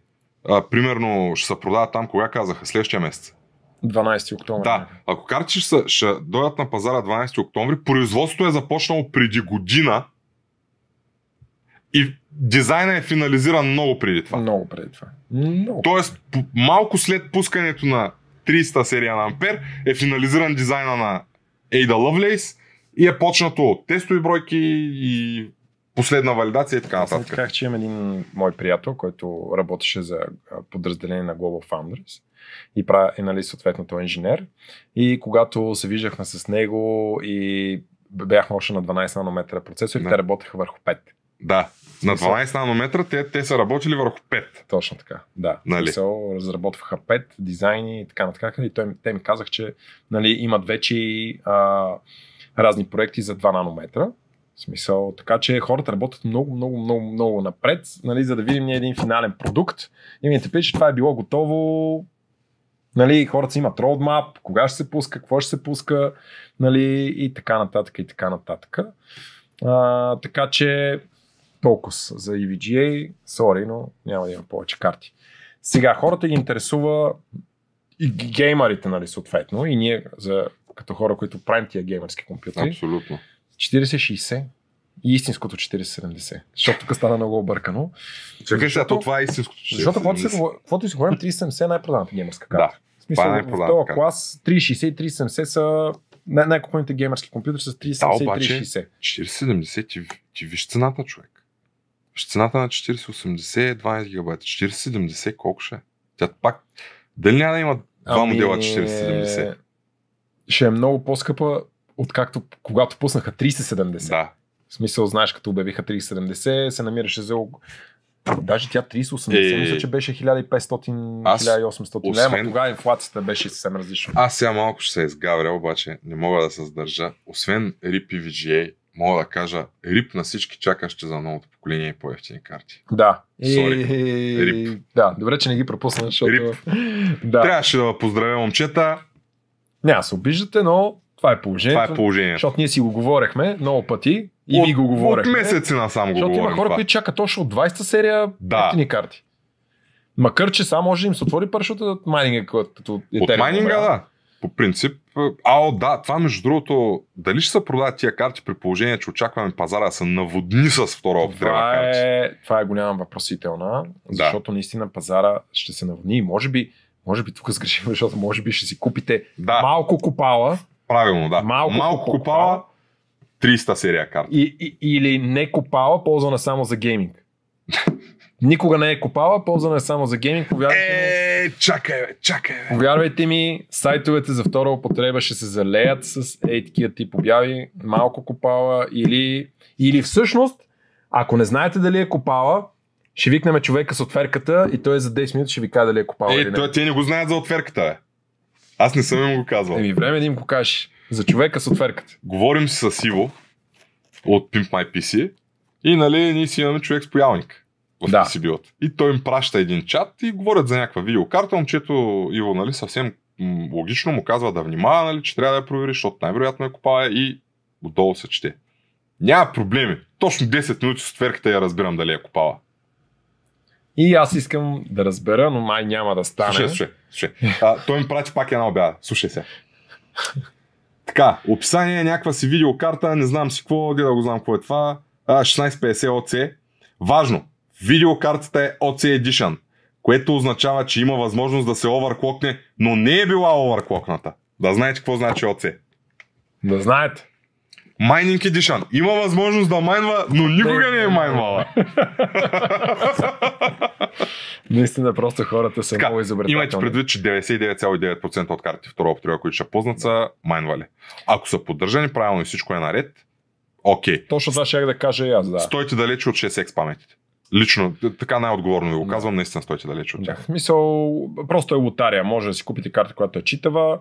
а, примерно, ще се продават там, кога казаха, следващия месец. 12 октомври. Да, ако картите ще, ще дойдат на пазара 12 октомври, производството е започнало преди година и дизайна е финализиран много преди това. Много преди това. Много. Тоест, малко след пускането на 30-та серия на Ампер е финализиран дизайна на Ada Lovelace и е почнато от тестови бройки и последна валидация и така Аз нататък. казах, че имам един мой приятел, който работеше за подразделение на Global Founders и прави, е, нали, съответно той инженер. И когато се виждахме с него и бяхме още на 12 нанометра процесори, Да. те работеха върху 5. Да, на Смисъл. 12 нанометра те, те са работили върху 5. Точно така, да. Нали? Смисъл, разработваха 5 дизайни и така нататък. И той, те ми казах, че нали, имат вече а, разни проекти за 2 нанометра. В смисъл, така че хората работят много, много, много, много напред, нали, за да видим ние един финален продукт. И ми те че това е било готово. Нали, хората си имат roadmap, кога ще се пуска, какво ще се пуска, нали, и така нататък, и така нататък. А, така че толкова за EVGA, sorry, но няма да има повече карти. Сега, хората ги интересува и г- геймерите, нали, съответно, и ние, за, като хора, които правим тия геймерски компютри, Абсолютно. 4060 и истинското 4070. Защото тук стана много объркано. Чакай Защото- то това е истинското. Защото каквото си, 40. говор- каквото си говорим, 3070 е най-проданата геймерска карта. Да. В смисъл, е в този клас 360 и 3070 са най- най-купените геймерски компютри с 3070 Да, и обаче- 3060. 4070, ти, ти виж цената, човек. Виж цената на 4080 е 12 гигабайта. 4070 колко ще е? Тя пак... Дали няма да има два Ами, модела 4070? Ще е много по-скъпа, откакто когато пуснаха 3070. Да. В смисъл, знаеш, като обявиха 3070, се намираше за... Даже тя 3080, Е, мисля, че беше 1500, аз, 1800 лева, освен- тогава инфлацията беше съвсем различна. Аз сега малко ще се изгавря, обаче не мога да се сдържа. Освен RIP VGA, мога да кажа RIP на всички чакащи за новото поколение и по-ефтини карти. Да. И, Sorry. и, Рип. Да, добре, че не ги пропусна, защото... Рип. Да. Трябваше да поздравя момчета. Няма да се обиждате, но това е положението. Това е положението. Защото ние си го говорехме много пъти и ви го От говорехме. месеци насам го Защото има говорим хора, това. които чакат точно от 20-та серия Да. ефтини карти. Макар, че само може да им се отвори парашута от майнинга, като От Ethereum майнинга, умря. да. По принцип. Ао, да, това между другото, дали ще се продават тия карти при положение, че очакваме пазара да се наводни с втора употреба карти? е, това е голяма въпросителна, защото наистина пазара ще се наводни. и Може би, може би тук сгрешим, защото може би ще си купите Да, малко купала правилно, да. малко Малко купала. купала, 300 серия карти. и, и, или не купала, ползвана само за гейминг. Никога не е купала, ползвана е само за гейминг. Повярвайте ми, Е, чакай, бе, чакай, бе. повярвайте ми, сайтовете за втора употреба ще се залеят с ей такива тип обяви, малко купала или, или всъщност, ако не знаете дали е купала, ще викнем човека с отверката и той за 10 минути ще ви каже дали е купала или Е, не. той, те не го знаят за отверката, бе. Аз не съм им го казвал. Еми, време е да им го кажеш. За човека с отверката. Говорим си с Иво от Pimp My PC и нали ние си имаме човек с поялник в Да. PCB-от. И той им праща един чат и говорят за някаква видеокарта, момчето Иво нали, съвсем логично му казва да внимава, нали, че трябва да я провери, защото най-вероятно е купава и отдолу се чете. Няма проблеми. Точно 10 минути с отверката я разбирам дали е купала. И аз искам да разбера, но май няма да стане. Слушай, слушай, слушай. А, той ми прати пак една обява. Слушай се. Така, описание, някаква си видеокарта, не знам си какво, де да го знам какво е това. А, 1650 OC. Важно, видеокартата е OC Edition, което означава, че има възможност да се оверклокне, но не е била оверклокната. Да знаете какво значи OC. Да знаете. Mining Edition. Има възможност да майнва, но никога не е майнвала. Наистина просто хората са Така, много изобретателни. Имайте предвид, че 99,9% от картите втора употреба, които ще познат са майнвали. Ако са поддържани правилно и всичко е наред, окей. Точно това ще да кажа и аз, да. Стойте далече от 6x паметите. Лично, така най-отговорно ви го казвам, наистина стойте далече от Да, тях. в смисъл, просто е лотария. Може да си купите карта, която е читава,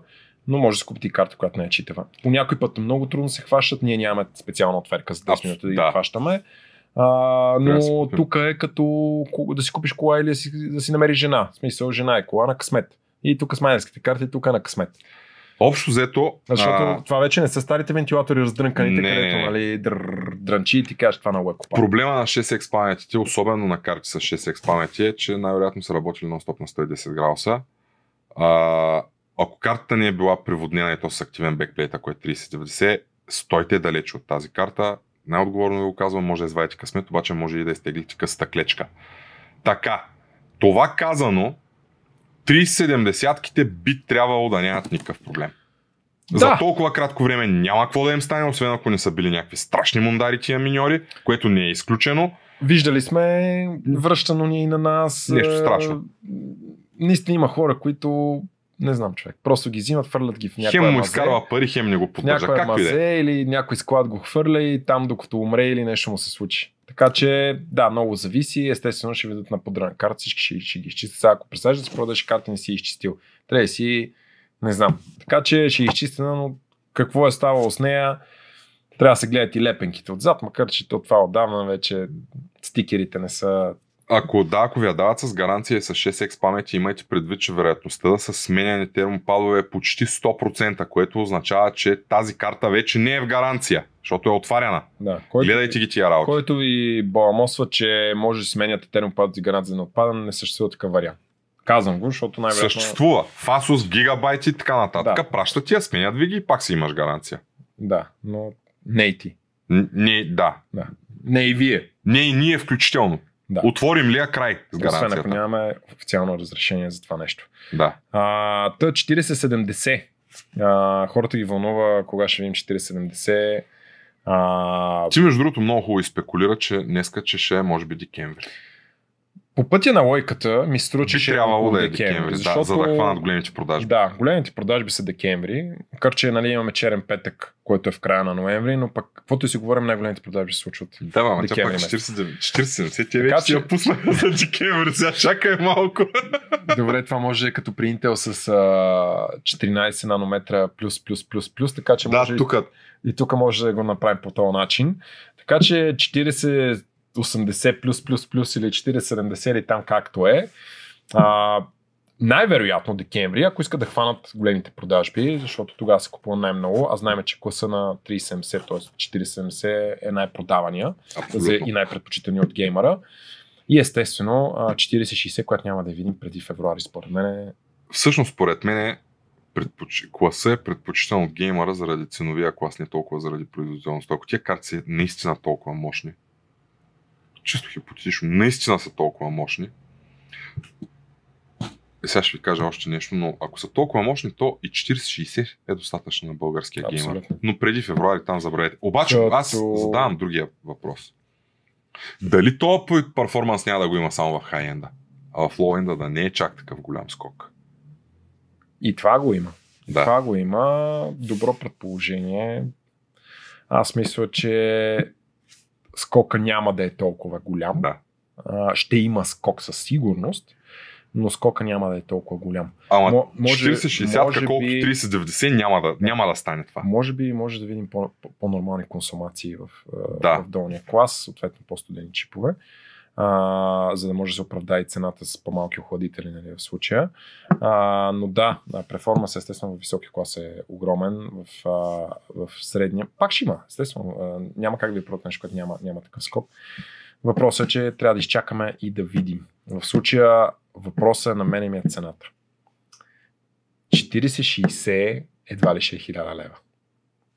но може да си купите и карта, която не е читава. По някой път много трудно се хващат, ние нямаме специална отверка за 10 Абсолютно, минути да ги да. хващаме. А, да но тук е като да си купиш кола или да си, да си намериш жена. В смисъл, жена е кола на късмет. И тук с майнерските карти, тук е на късмет. Общо взето, Защото а, това вече не са старите вентилатори раздрънканите, Не, където нали, дър, дрънчи и ти кажеш това много е проблема на 6x паметите, особено на карти с 6x памети е, че най-вероятно са работили нон-стоп на 110 градуса. А, ако картата не е била приводнена и то с активен бекплейт, ако е 3090, стойте далече от тази карта. Най-отговорно ви го казвам, може да извадите късмет, обаче може и да изтеглите късата клечка. Така, това казано, 3070-ките би трябвало да нямат никакъв проблем. За Да. толкова кратко време няма какво да им стане, освен ако не са били някакви страшни мундари тия миньори, което не е изключено. Виждали сме връщано ни и на нас. Нещо е, страшно. Наистина има хора, които не знам човек. Просто ги взимат, фърлят ги в някоя хем му мазе, изкарва пари, хем не го поддържа. някоя Както е. мазе или някой склад го хвърля и там докато умре или нещо му се случи. Така че, да, много зависи. Естествено ще видят на подрана карта, всички ще, ще ги изчистят. Сега, ако пресаждаш да си продадеш карта, не си изчистил. Трябва си, не знам. Така че ще е изчистена, но какво е ставало с нея, трябва да се гледат и лепенките отзад, макар че то това отдавна вече стикерите не са Ако да, ако ви я дават с гаранция и с 6x памети, имайте предвид, че вероятността да са сменяни термопадове е почти 100%, което означава, че тази карта вече не е в гаранция, защото е отваряна. Да, който, Гледайте ги тия работи. който ви баламосва, че може да сменяте термопад и гарант за неотпадане, не съществува такъв вариант. Казвам го, защото най-вероятно... Съществува. Фасус, гигабайти и така нататък. Да. Пращат я, сменят ви ги и пак си имаш гаранция. Да, но не и ти. Не, да. Да. Не и вие. Не и ние включително. Да. Отворим ли я край с Освен ако гаранцията? нямаме официално разрешение за това нещо. Да. А, та 4070. А, хората ги вълнува кога ще видим 4070. А, Ти между другото много хубаво изпекулира, че днеска, че ще е може би декември. По пътя на лойката ми се струва, че ще е трябвало да е декември, да, защото... за да хванат големите продажби. Да, големите продажби са декември, макар че нали, имаме черен петък, който е в края на ноември, но пък каквото и си говорим, най-големите продажби се случват. Да, ама тя Декември пак месец. 40, 40 те Така вече че- я пуснаха за декември, сега чакай малко. Добре, това може да като при Intel с а, 14 нанометра плюс, плюс, плюс, плюс, така че може Да, тук и тук може да го направим по този начин. Така че 40 80 плюс плюс плюс или 40-70 или там както е. А, най-вероятно декември, ако искат да хванат големите продажби, защото тогава се купува най-много, а знаем, че класа на 3070, т.е. 4070 е най-продавания за, и най-предпочитани от геймера. И естествено а, 40-60, която няма да видим преди февруари, според мен. е- Всъщност, според мен, е предпоч... класа е предпочитан от геймера заради ценовия клас, не толкова заради производителността. Ако тия карти са наистина толкова мощни, чисто хипотетично, наистина са толкова мощни, е, сега ще ви кажа още нещо, но ако са толкова мощни, то и 40-60 е достатъчно на българския геймер. Абсолютно. Но преди февруари там забравете. Обаче Като- аз задавам другия въпрос. Дали този перформанс няма да го има само в хай-енда, а в лоу-енда да не е чак такъв голям скок? И това го има. И Да. Това го има. Добро предположение. Аз мисля, че скока няма да е толкова голям. Да. А, ще има скок със сигурност, но скока няма да е толкова голям. Ама Мо- може- 40-60, може колкото би- 30-90 няма да, няма да стане това. Може би може да видим по- по- по-нормални консумации в, Да. в долния клас, съответно по-студени чипове, а, за да може да се оправда и цената с по-малки охладители нали, в случая. А, но да, перформанс естествено в високия клас е огромен, в, а, в средния. Пак ще има, естествено. А, няма как да ви продадат нещо, което няма, няма такъв скоп. Въпросът е, че трябва да изчакаме и да видим. В случая въпросът на мен ми е цената. 40-60 едва ли ще е 1000 лева.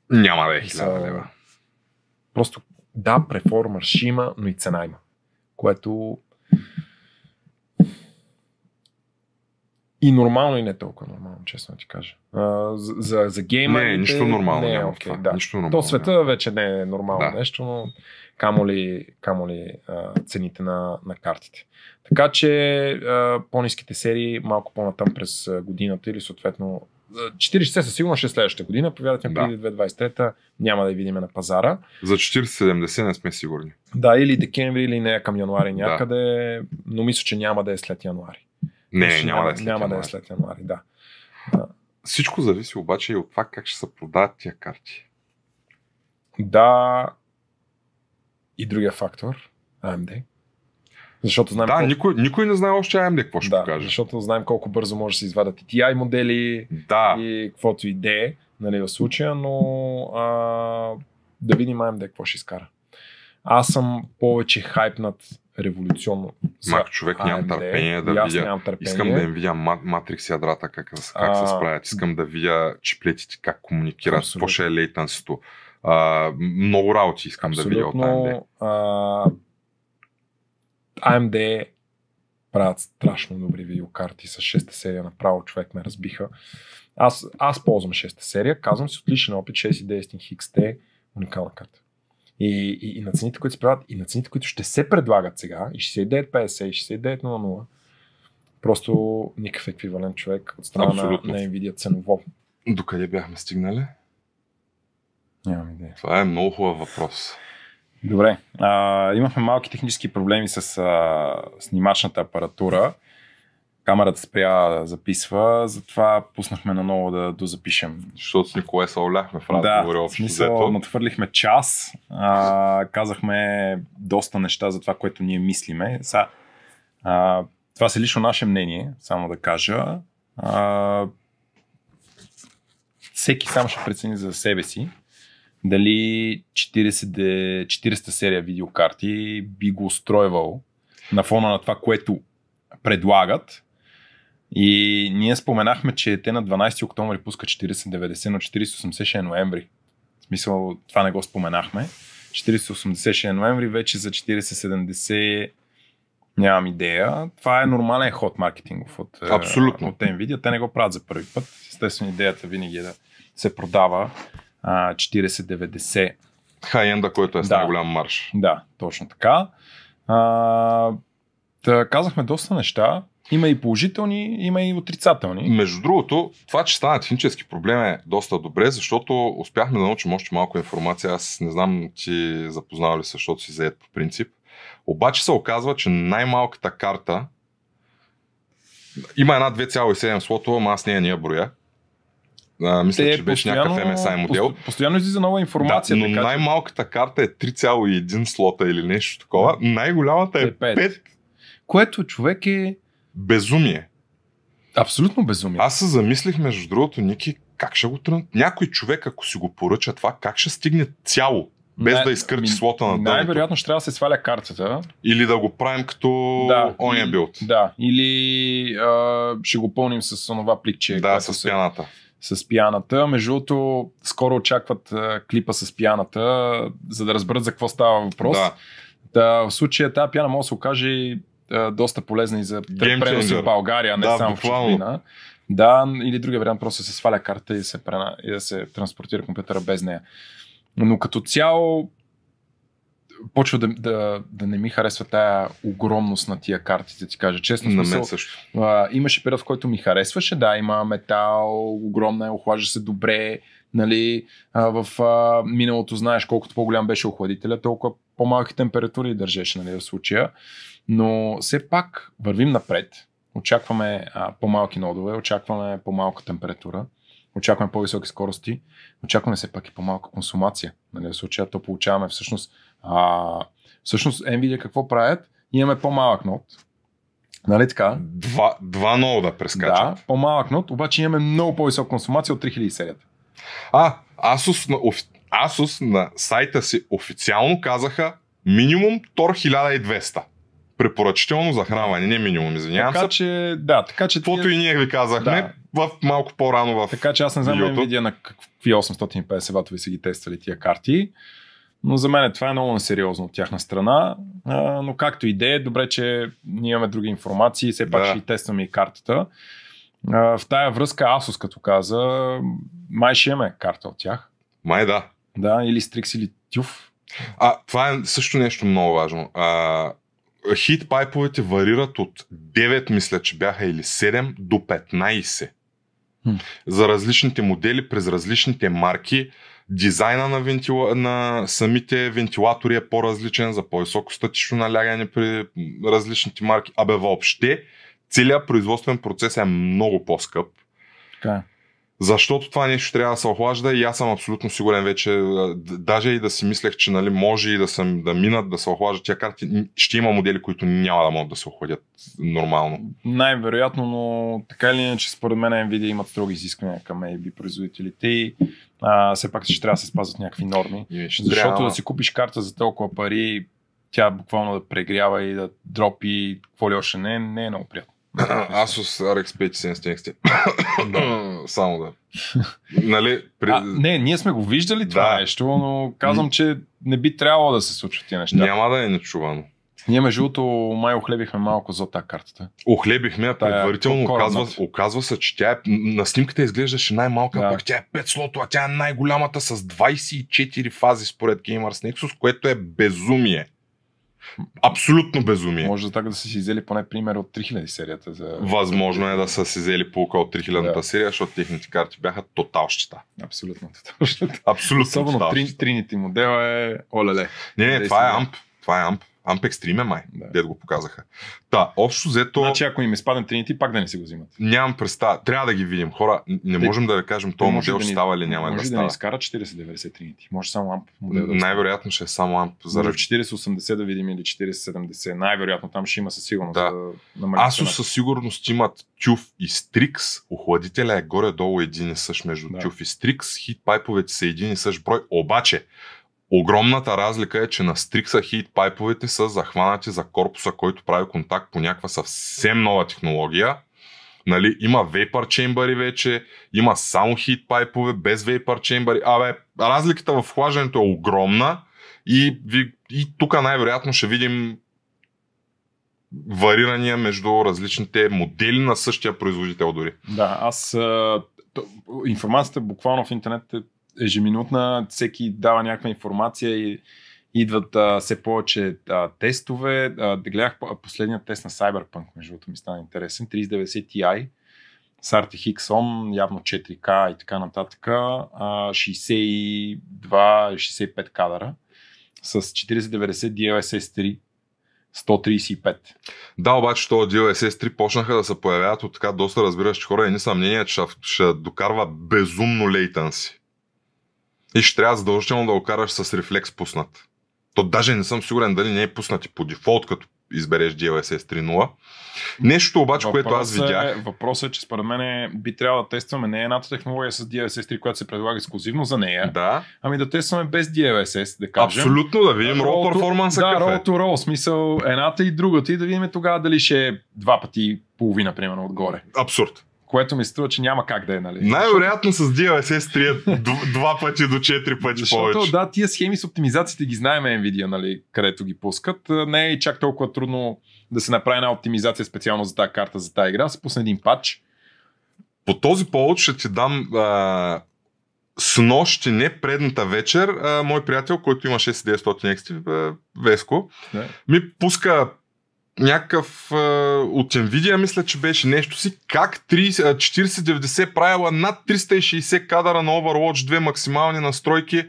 Няма да е Са- 1000 лева. Просто да, преформър ще има, но и цена има. Което и нормално и не толкова нормално, честно ти кажа. А, за, за, за геймерите... Не, нищо нормално не е няма това. да. Нищо нормално То света вече не е нормално Да. нещо, но камо ли, камо ли а, цените на, на картите. Така че а, по-низките серии малко по-натам през годината или съответно 40 със сигурност ще следващата година, повярвайте ми, Да. преди 2023 няма да я видим на пазара. За 40-70 не сме сигурни. Да, или декември, или не към януари някъде, но мисля, че няма да е след януари. Не, Мисля, няма да е след Няма да е януари. след януари, да. Всичко зависи обаче и от това как ще се продават тия карти. Да. И другия фактор, AMD. Защото знаем Да, колко... никой, никой не знае още AMD какво ще да, покаже. защото знаем колко бързо може да се извадят и TI модели Да, и каквото и да е, нали, в случая, но а, да видим AMD какво ще изкара. Аз съм повече хайпнат революционно за Мак, човек, нямам търпение да видя- нямам търпение. искам да им видя матрикс ядрата, как, как А, се справят. Искам да видя чиплетите как комуникират, Абсолютно. какво ще е лейтенсито. А, много работи искам да видя от AMD. Абсолютно. А, AMD правят страшно добри видеокарти с 6-та серия. Направо човек ме разбиха. Аз, аз ползвам 6-та серия. Казвам си от личен опит 610 XT уникална карта. И, и, и на цените, които се правят, и на цените, които ще се предлагат сега, и 6950, и 6900, просто никакъв еквивалент човек от страна на, на Nvidia ценово. Докъде бяхме стигнали? Нямам идея. Това е много хубав въпрос. Добре. А, имахме малки технически проблеми с а, снимачната апаратура. Камерата спря да записва, затова пуснахме наново да дозапишем. Защото с Николай се оляхме в Да, разговори в общо смисъл, взето. надхвърлихме час, а, казахме доста неща за това, което ние мислиме. Са, а, това са лично наше мнение, само да кажа. А, всеки сам ще прецени за себе си дали 40, де- 40 серия видеокарти би го устройвал на фона на това, което предлагат. И ние споменахме, че те на 12 октомври пускат 4090, но 4080 ще е ноември. В смисъл, това не го споменахме. 4080 ще е ноември, вече за 4070 нямам идея. Това е нормален ход маркетингов от, е, Абсолютно. от Nvidia. Те не го правят за първи път. Естествено, идеята винаги е да се продава а, 4090 Хай-енда, който е с Да. най-голям марш. да, точно така. А, да, казахме доста неща. Има и положителни, има и отрицателни. Между другото, това, че стана технически проблем е доста добре, защото успяхме да научим още малко информация. Аз не знам ти запознава ли се, защото си заед по принцип. Обаче се оказва, че най-малката карта има една 2,7 слотова, ама аз нея не я броя. А, мисля, Те че беше някакъв MSI модел. пост- Постоянно излиза нова информация. да, но така, най-малката карта е 3,1 слота или нещо такова. Най-голямата е Е пет. 5. Което човек е Безумие. абсолютно безумие. Аз се замислих, между другото, Ники, как ще го тръгнат? Някой човек, ако си го поръча това, как ще стигне цяло без Най- да изкърти ми- слота на дъното. Най-вероятно ще трябва да се сваля картата. Или да го правим като Да, ония билд. Да, или а, ще го пълним с онова пликче. Да, с се- пяната. С пияната. Между другото, скоро очакват а, клипа с пияната, за да разберат за какво става въпрос. Да. Да, в случая тази пяна може да се окаже а, доста полезна и за преноси в България, не Да, само буквално. в чужбина. Да, или другия вариант просто се сваля карта и, се прена, и да се транспортира компютъра без нея. Но като цяло почва да, да, да не ми харесва тая огромност на тия карти, да ти кажа честно. На мен също. а, имаше период, в който ми харесваше. Да, има метал, огромна е, охлажда се добре. Нали, а, в а, миналото знаеш колкото по-голям беше охладителя, толкова по-малки температури държеше нали, в случая. Но все пак вървим напред. Очакваме а, по-малки нодове, очакваме по-малка температура, очакваме по-високи скорости, очакваме все пак и по-малка консумация. Нали, в случая то получаваме всъщност. А, всъщност Nvidia какво правят? Имаме по-малък нод. Нали така? Два, два нода Да, прескачат. по-малък нот, обаче имаме много по-висока консумация от 3000 серията. А, Asus на, офи... Asus на сайта си официално казаха минимум Тор 1200. Препоръчително захранване, не минимум, извинявам Така се. че, да, така че, Каквото тия- и ние ви казахме, в малко по-рано в... така че аз не знам видеото. Nvidia на какви 850 ватови са ги тествали тия карти, но за мен това е много несериозно от тяхна страна, а, но както и да е, добре, че ние имаме други информации, все пак Да. ще и тестваме и картата. А, в тая връзка Asus, като каза, май ще имаме карта от тях. Май да. Да, или Strix, или TÜV. А, това е също нещо много важно. А, хит пайповете варират от 9, мисля, че бяха или 7 до 15. Хм. За различните модели, през различните марки, дизайна на, вентила... на самите вентилатори е по-различен, за по-високо статично налягане при различните марки. Абе въобще, целият производствен процес е много по-скъп. Така е. Защото това нещо трябва да се охлажда и аз съм абсолютно сигурен вече, даже и да си мислех, че нали, може и да, съм, да минат, да се охлаждат тия карти, ще има модели, които няма да могат да се охладят нормално. Най-вероятно, но така или иначе, според мен Nvidia имат строги изисквания към AB производителите и а, все пак ще трябва да се спазват някакви норми. Ще Защото трябва- да си купиш карта за толкова пари, тя буквално да прегрява и да дропи какво ли още не, не е много приятно. Asus RX 570 Само да. нали, при... А, не, ние сме го виждали това Да. нещо, но казвам, че не би трябвало да се случват тия неща. Няма да е нечувано. Ние между другото май охлебихме малко за тази картата. Охлебихме Тая предварително. Оказва, оказва се, че тя е, на снимката изглеждаше най-малка, Да. пък тя е 5 слотова, тя е най-голямата с 24 фази според Gamers Nexus, което е безумие. Абсолютно безумие. Може да така да са си взели поне пример от 3000 серията. За... Възможно е да са си взели полка от 3000-та Да. серия, защото техните карти бяха тотал щета. Абсолютно. Точно. Абсолютно Особено тотал. Трин, Trinity модела е олеле. Не, не, това е? Амп. Това е Амп. Extreme е май, Да. дед го показаха. Та, общо взето, Значи ако им изпадне Trinity, пак да не си го взимат. нямам представа. Трябва да ги видим. Хора, не Те- можем да ви кажем, може модел да ще ни- става или няма да Може да става. не изкара 4090 Trinity. Може само амп модел да Най-вероятно ще е само Амп. Заради Заради... 4080 да видим или 4070. Най-вероятно там ще има със сигурност. Да. Да. цената. със сигурност имат TÜV и Strix. Охладителя е горе-долу един и същ между Да. TÜV и Strix. Хит пайповете са един и същ брой. Обаче, огромната разлика е, че на Strix хит пайповете са захванати за корпуса, който прави контакт по някаква съвсем нова технология. Нали, има Vapor Chamber вече, има само хит пайпове, без Vapor Chamber. Абе, разликата в охлаждането е огромна и, ви- и тук най-вероятно ще видим варирания между различните модели на същия производител дори. Да, аз. информацията буквално в интернет е ежеминутна. Всеки дава някаква информация и идват а, все повече а, тестове. А, да гледах по- последният тест на Cyberpunk, между другото ми стана интересен. 3090 Ti с RTX ON, явно 4K и така нататък. А, 62-65 кадъра с 4090 DLSS 3 135. Да, обаче този DLSS 3 почнаха да се появяват от така доста разбиращи хора и не съмнение, че ще докарва безумно лейтънси. И ще трябва задължително да го караш с рефлекс пуснат. То даже не съм сигурен дали не е пуснат и по дефолт, като избереш DLSS 3.0. Нещо обаче, което аз Въпросът видях. Е, въпросът е, че според мен би трябвало да тестваме не едната технология с DLSS 3, която се предлага ексклюзивно за нея, Да, ами да тестваме без DLSS, да кажем. абсолютно да видим Roll перформанса Да, е. roll to roll, смисъл едната и другата и да видим тогава дали ще е два пъти половина, примерно, отгоре. Абсурд. Което ми струва, че няма как да е, нали? Най-вероятно с DLSS 3 е д- два пъти до 4 пъти Защото, повече. да, тия схеми с оптимизациите ги знаем Nvidia, нали, където ги пускат. А, Не е и чак толкова трудно да се направи една оптимизация специално за тази карта, за тази игра. Се пусне един патч. По този повод ще ти дам а, с нощи, не предната вечер, а, мой приятел, който има 6900 XT, а, Веско, Да. ми пуска някакъв а, от Nvidia, мисля, че беше нещо си, как 30, а, 4090 правила над 360 кадъра на Overwatch 2 максимални настройки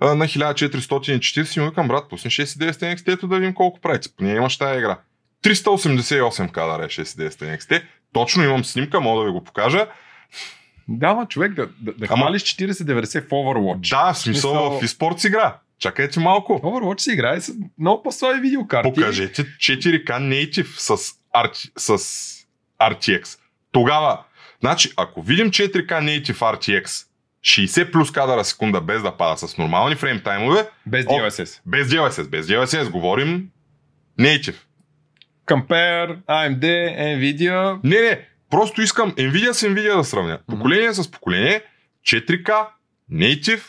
на 1440 и му викам, брат, пусни 6900 XT, да видим колко прави. Поне имаш тази игра. 388 кадъра е 6900 XT. Точно имам снимка, мога да ви го покажа. Да, ма човек, да, да, да Ама- хвалиш 4090 в Overwatch. Да, в смисъл, Смисъл- в eSports игра. Чакайте малко. Overwatch се играе с много по-слаби видеокарти. Покажете 4K Native с, RT, с RTX. Тогава, значи, ако видим 4K Native RTX, 60 плюс кадъра секунда без да пада с нормални фрейм таймове, Без О. DLSS. без DLSS, без DLSS, говорим Native. Compare, AMD, Nvidia. Не, не, просто искам Nvidia с Nvidia да сравня. Поколение с поколение, 4K, Native,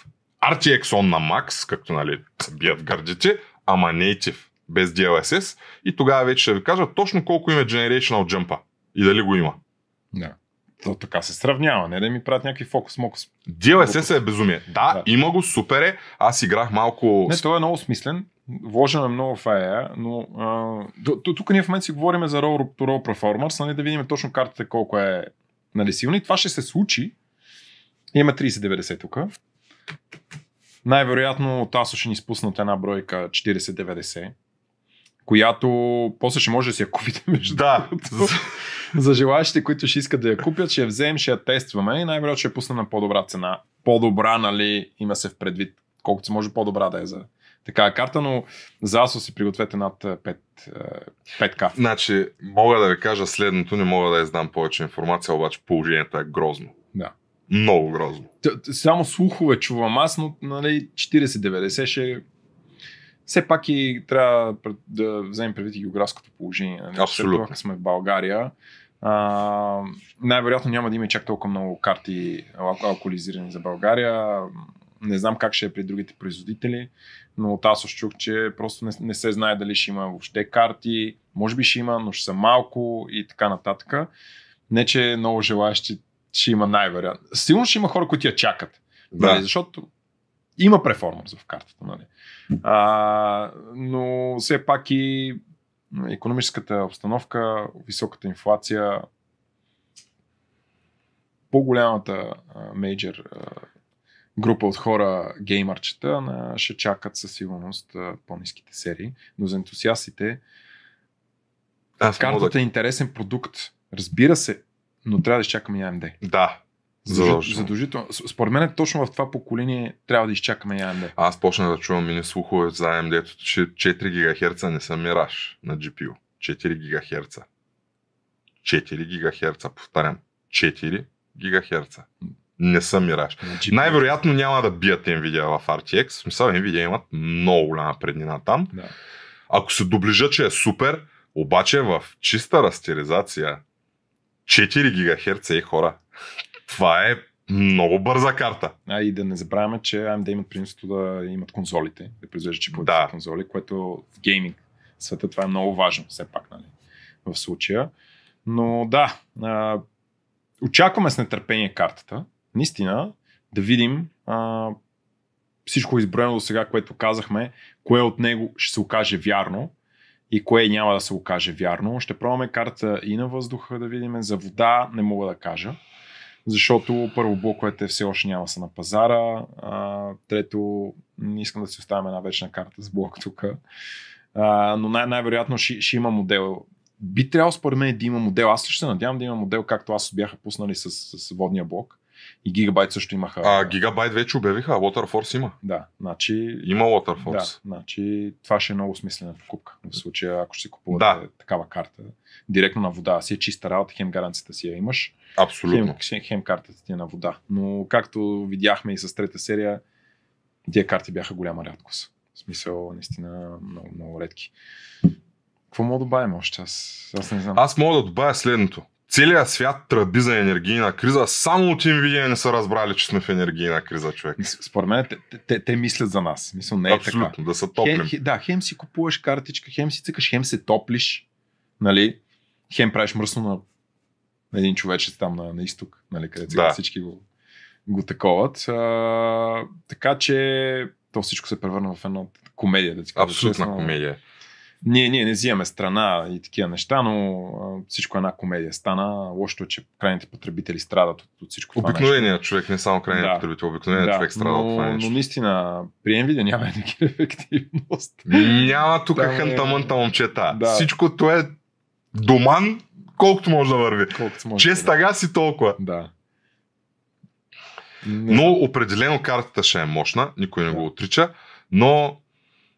RTX on на Max, както нали бият гърдите, ама Native, без DLSS и тогава вече ще ви кажа точно колко има Generational Jump и дали го има. Да. То така се сравнява, не да ми правят някакви фокус-мокус. DLSS е безумие. Да, Да. има го, супер е. Аз играх малко... Не, той е много смислен. Вложено е много в AI, но а, тук ние в момента си говорим за to Roll Performance, нали, да видим точно картата колко е нали, силна и това ще се случи. Има 3090 тук. Най-вероятно от ASUS ще ни спуснат една бройка 4090, която после ще може да си я купите между Да. За желаящите, които ще искат да я купят, ще я вземем, ще я тестваме и най-вероятно ще я пуснем на по-добра цена. По-добра, нали, има се в предвид, колкото се може по-добра да е за такава карта, но за ASUS си пригответе над 5, е, 5K. Значи, мога да ви кажа следното, не мога да я знам повече информация, обаче положението е грозно. Да. Много грозно. Само слухове чувам аз, но нали, 40-90 ще все пак и трябва да вземем предвид и географското положение. Нали? Абсолютно. Това, сме в България. А, най-вероятно няма да има чак толкова много карти ал- алкохолизирани за България. Не знам как ще е при другите производители, но от аз чух, че просто не, не се знае дали ще има въобще карти. Може би ще има, но ще са малко и така нататък. Не, че много желаящи ще има най-вероятно. Сигурно ще има хора, които я чакат. Да. Нали, защото има преформанс в картата. Нали. А, но все пак и економическата обстановка, високата инфлация, по-голямата мейджор група от хора, геймърчета, на, ще чакат със сигурност по-низките серии. Но за ентусиастите Аз картата да... е интересен продукт. Разбира се, но трябва да изчакаме AMD. Да, задължително. Задължително. Според мен точно в това поколение трябва да изчакаме AMD. Аз почнах да чувам мини слухове за AMD, че 4 ГГц не са мираж на GPU. 4 ГГц. 4 ГГц, повтарям. 4 ГГц. Не са мираж. GPU. Най-вероятно няма да бият Nvidia в RTX. В смисъл Nvidia имат много голяма преднина там. Да. Ако се доближа, че е супер, обаче в чиста растеризация 4 ГГц и хора. Това е много бърза карта. А и да не забравяме, че AMD имат принципто да имат конзолите, да произвеждат чиповете Да. конзоли, което в гейминг света това е много важно, все пак, нали, в случая. Но да, а, очакваме с нетърпение картата, наистина, да видим а, всичко изброено до сега, което казахме, кое от него ще се окаже вярно и кое няма да се окаже вярно. Ще пробваме карта и на въздуха да видим. За вода не мога да кажа защото първо блоковете все още няма са на пазара, а, трето не искам да си оставям една вечна карта с блок тук, а, но най- най-вероятно ще, ще има модел. Би трябвало според мен да има модел. Аз лично надявам да има модел, както аз бяха пуснали с, с водния блок. И Gigabyte също имаха. А, Gigabyte вече обявиха, а Waterforce има. Да, значи... Има Waterforce. Да, значи това ще е много смислена покупка. В случая, ако ще си купувате Да. такава карта, директно на вода, си е чиста работа, хем гаранцията си я имаш, Абсолютно. хем, хем картата ти е на вода. Но както видяхме и с трета серия, тия карти бяха голяма рядкост. В смисъл, наистина, много, много редки. Какво мога да добавим още? Аз, аз не знам. Аз мога да добавя следното. Целият свят тръби за енергийна криза, само от Nvidia не са разбрали, че сме в енергийна криза, човек. Според мен те, те, те, те мислят за нас. Мисъл, не е така. Абсолютно, да са Хем, топлим. хе- да, хем си купуваш картичка, хем си цъкаш, хем се топлиш, нали? Хем правиш мръсно на на един човечец там на, на изток, нали, където Да. всички го, го таковат. А, така че то всичко се превърна в една комедия. Да ти кажа Абсолютна честно. комедия. Ние, ние не взимаме страна и такива неща, но а, всичко е една комедия стана. Лошото е, че крайните потребители страдат от, от всичко това нещо. Обикновеният човек, не само крайният Да. потребител, обикновеният Да, човек страда от но, това но нещо. наистина, при Nvidia няма такива ефективност. Няма тук Там е- хантамънта момчета. Да. Всичкото е доман, колкото може да върви. Колкото може. Стага си толкова. Да. Но определено картата ще е мощна, никой не Да. го отрича, но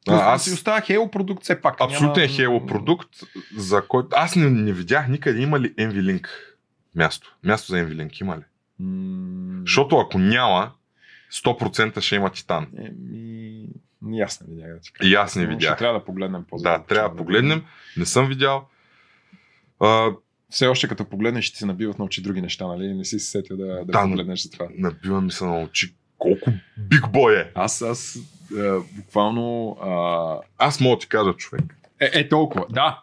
а, аз си аз остава Halo продукт все пак. абсолютен Няма- Halo продукт, за който аз не, не видях никъде има ли NVLink място. Място за NVLink има ли? М, Защото ако няма, 100% ще има Титан. Еми, и аз не видях да ти кажа. И аз не видях. Ще трябва да погледнем по Да, трябва да погледнем. Не съм видял. А, Все още като погледнеш ще ти се набиват на очи други неща, нали? Не си се сетил да, да, Да, погледнеш за това. набива ми се на очи колко биг бой е. Аз, аз е, буквално... А... Аз мога да ти кажа, човек. Е, е, толкова. Да.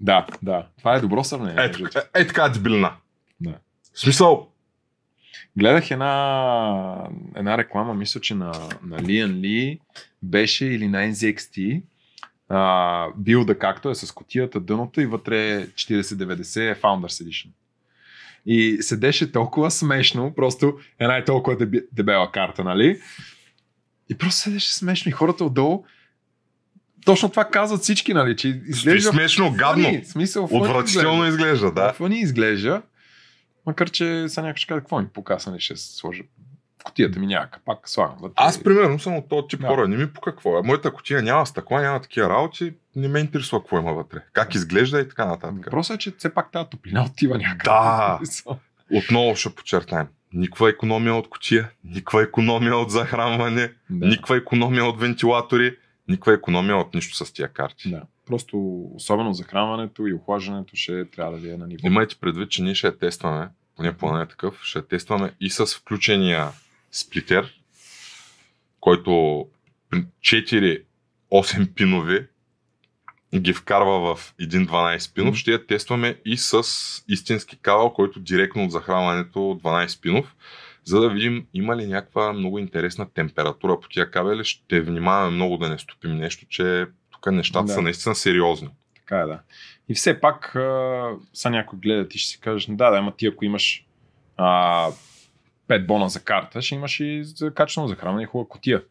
Да, да. Това е добро сравнение. Е, така- е, е така дебилина. Да. В смисъл, Гледах една, една реклама, мисля, че на, на Lian Ли беше или на NZXT. А, билда както е с котията, дъното и вътре 4090 е Founders Edition. И седеше толкова смешно, просто една е толкова деби, дебела карта, нали? И просто седеше смешно и хората отдолу точно това казват всички, нали? Че изглежда смешно, гадно. смисъл, отвратително изглежда, да. да. Фъни изглежда. Макар, че сега някой ще каже, какво ми покаса, нали ще сложа в котията ми няма капак, слагам вътре. Аз примерно съм от този тип Да. хора. Не ми по какво е. Моята котия няма стъкла, няма такива работи. Не ме интересува какво има вътре. Как изглежда и така нататък. Въпросът е, че все пак тази топлина отива някъде. Да. Отново ще подчертаем. Никаква економия от котия, никаква економия от захранване, да. никаква економия от вентилатори, никаква економия от нищо с тия карти. да. Просто особено захранването и охлаждането ще трябва да ви е на ниво. Имайте предвид, че ние ще я тестваме, поне планът е такъв, ще я тестваме и с включения сплитер, който при 4-8 пинови ги вкарва в един 12 пинов. Ще я тестваме и с истински кабел, който директно от захранването 12 пинов, за да видим има ли някаква много интересна температура по тия кабели. Ще внимаваме много да не стопим нещо, че тук нещата Да. са наистина сериозни. Така е, да. И все пак, са някой гледа и ще си кажеш, да, да, ама ти ако имаш а, 5 бона за карта, ще имаш и за качествено захранване и хубава котия.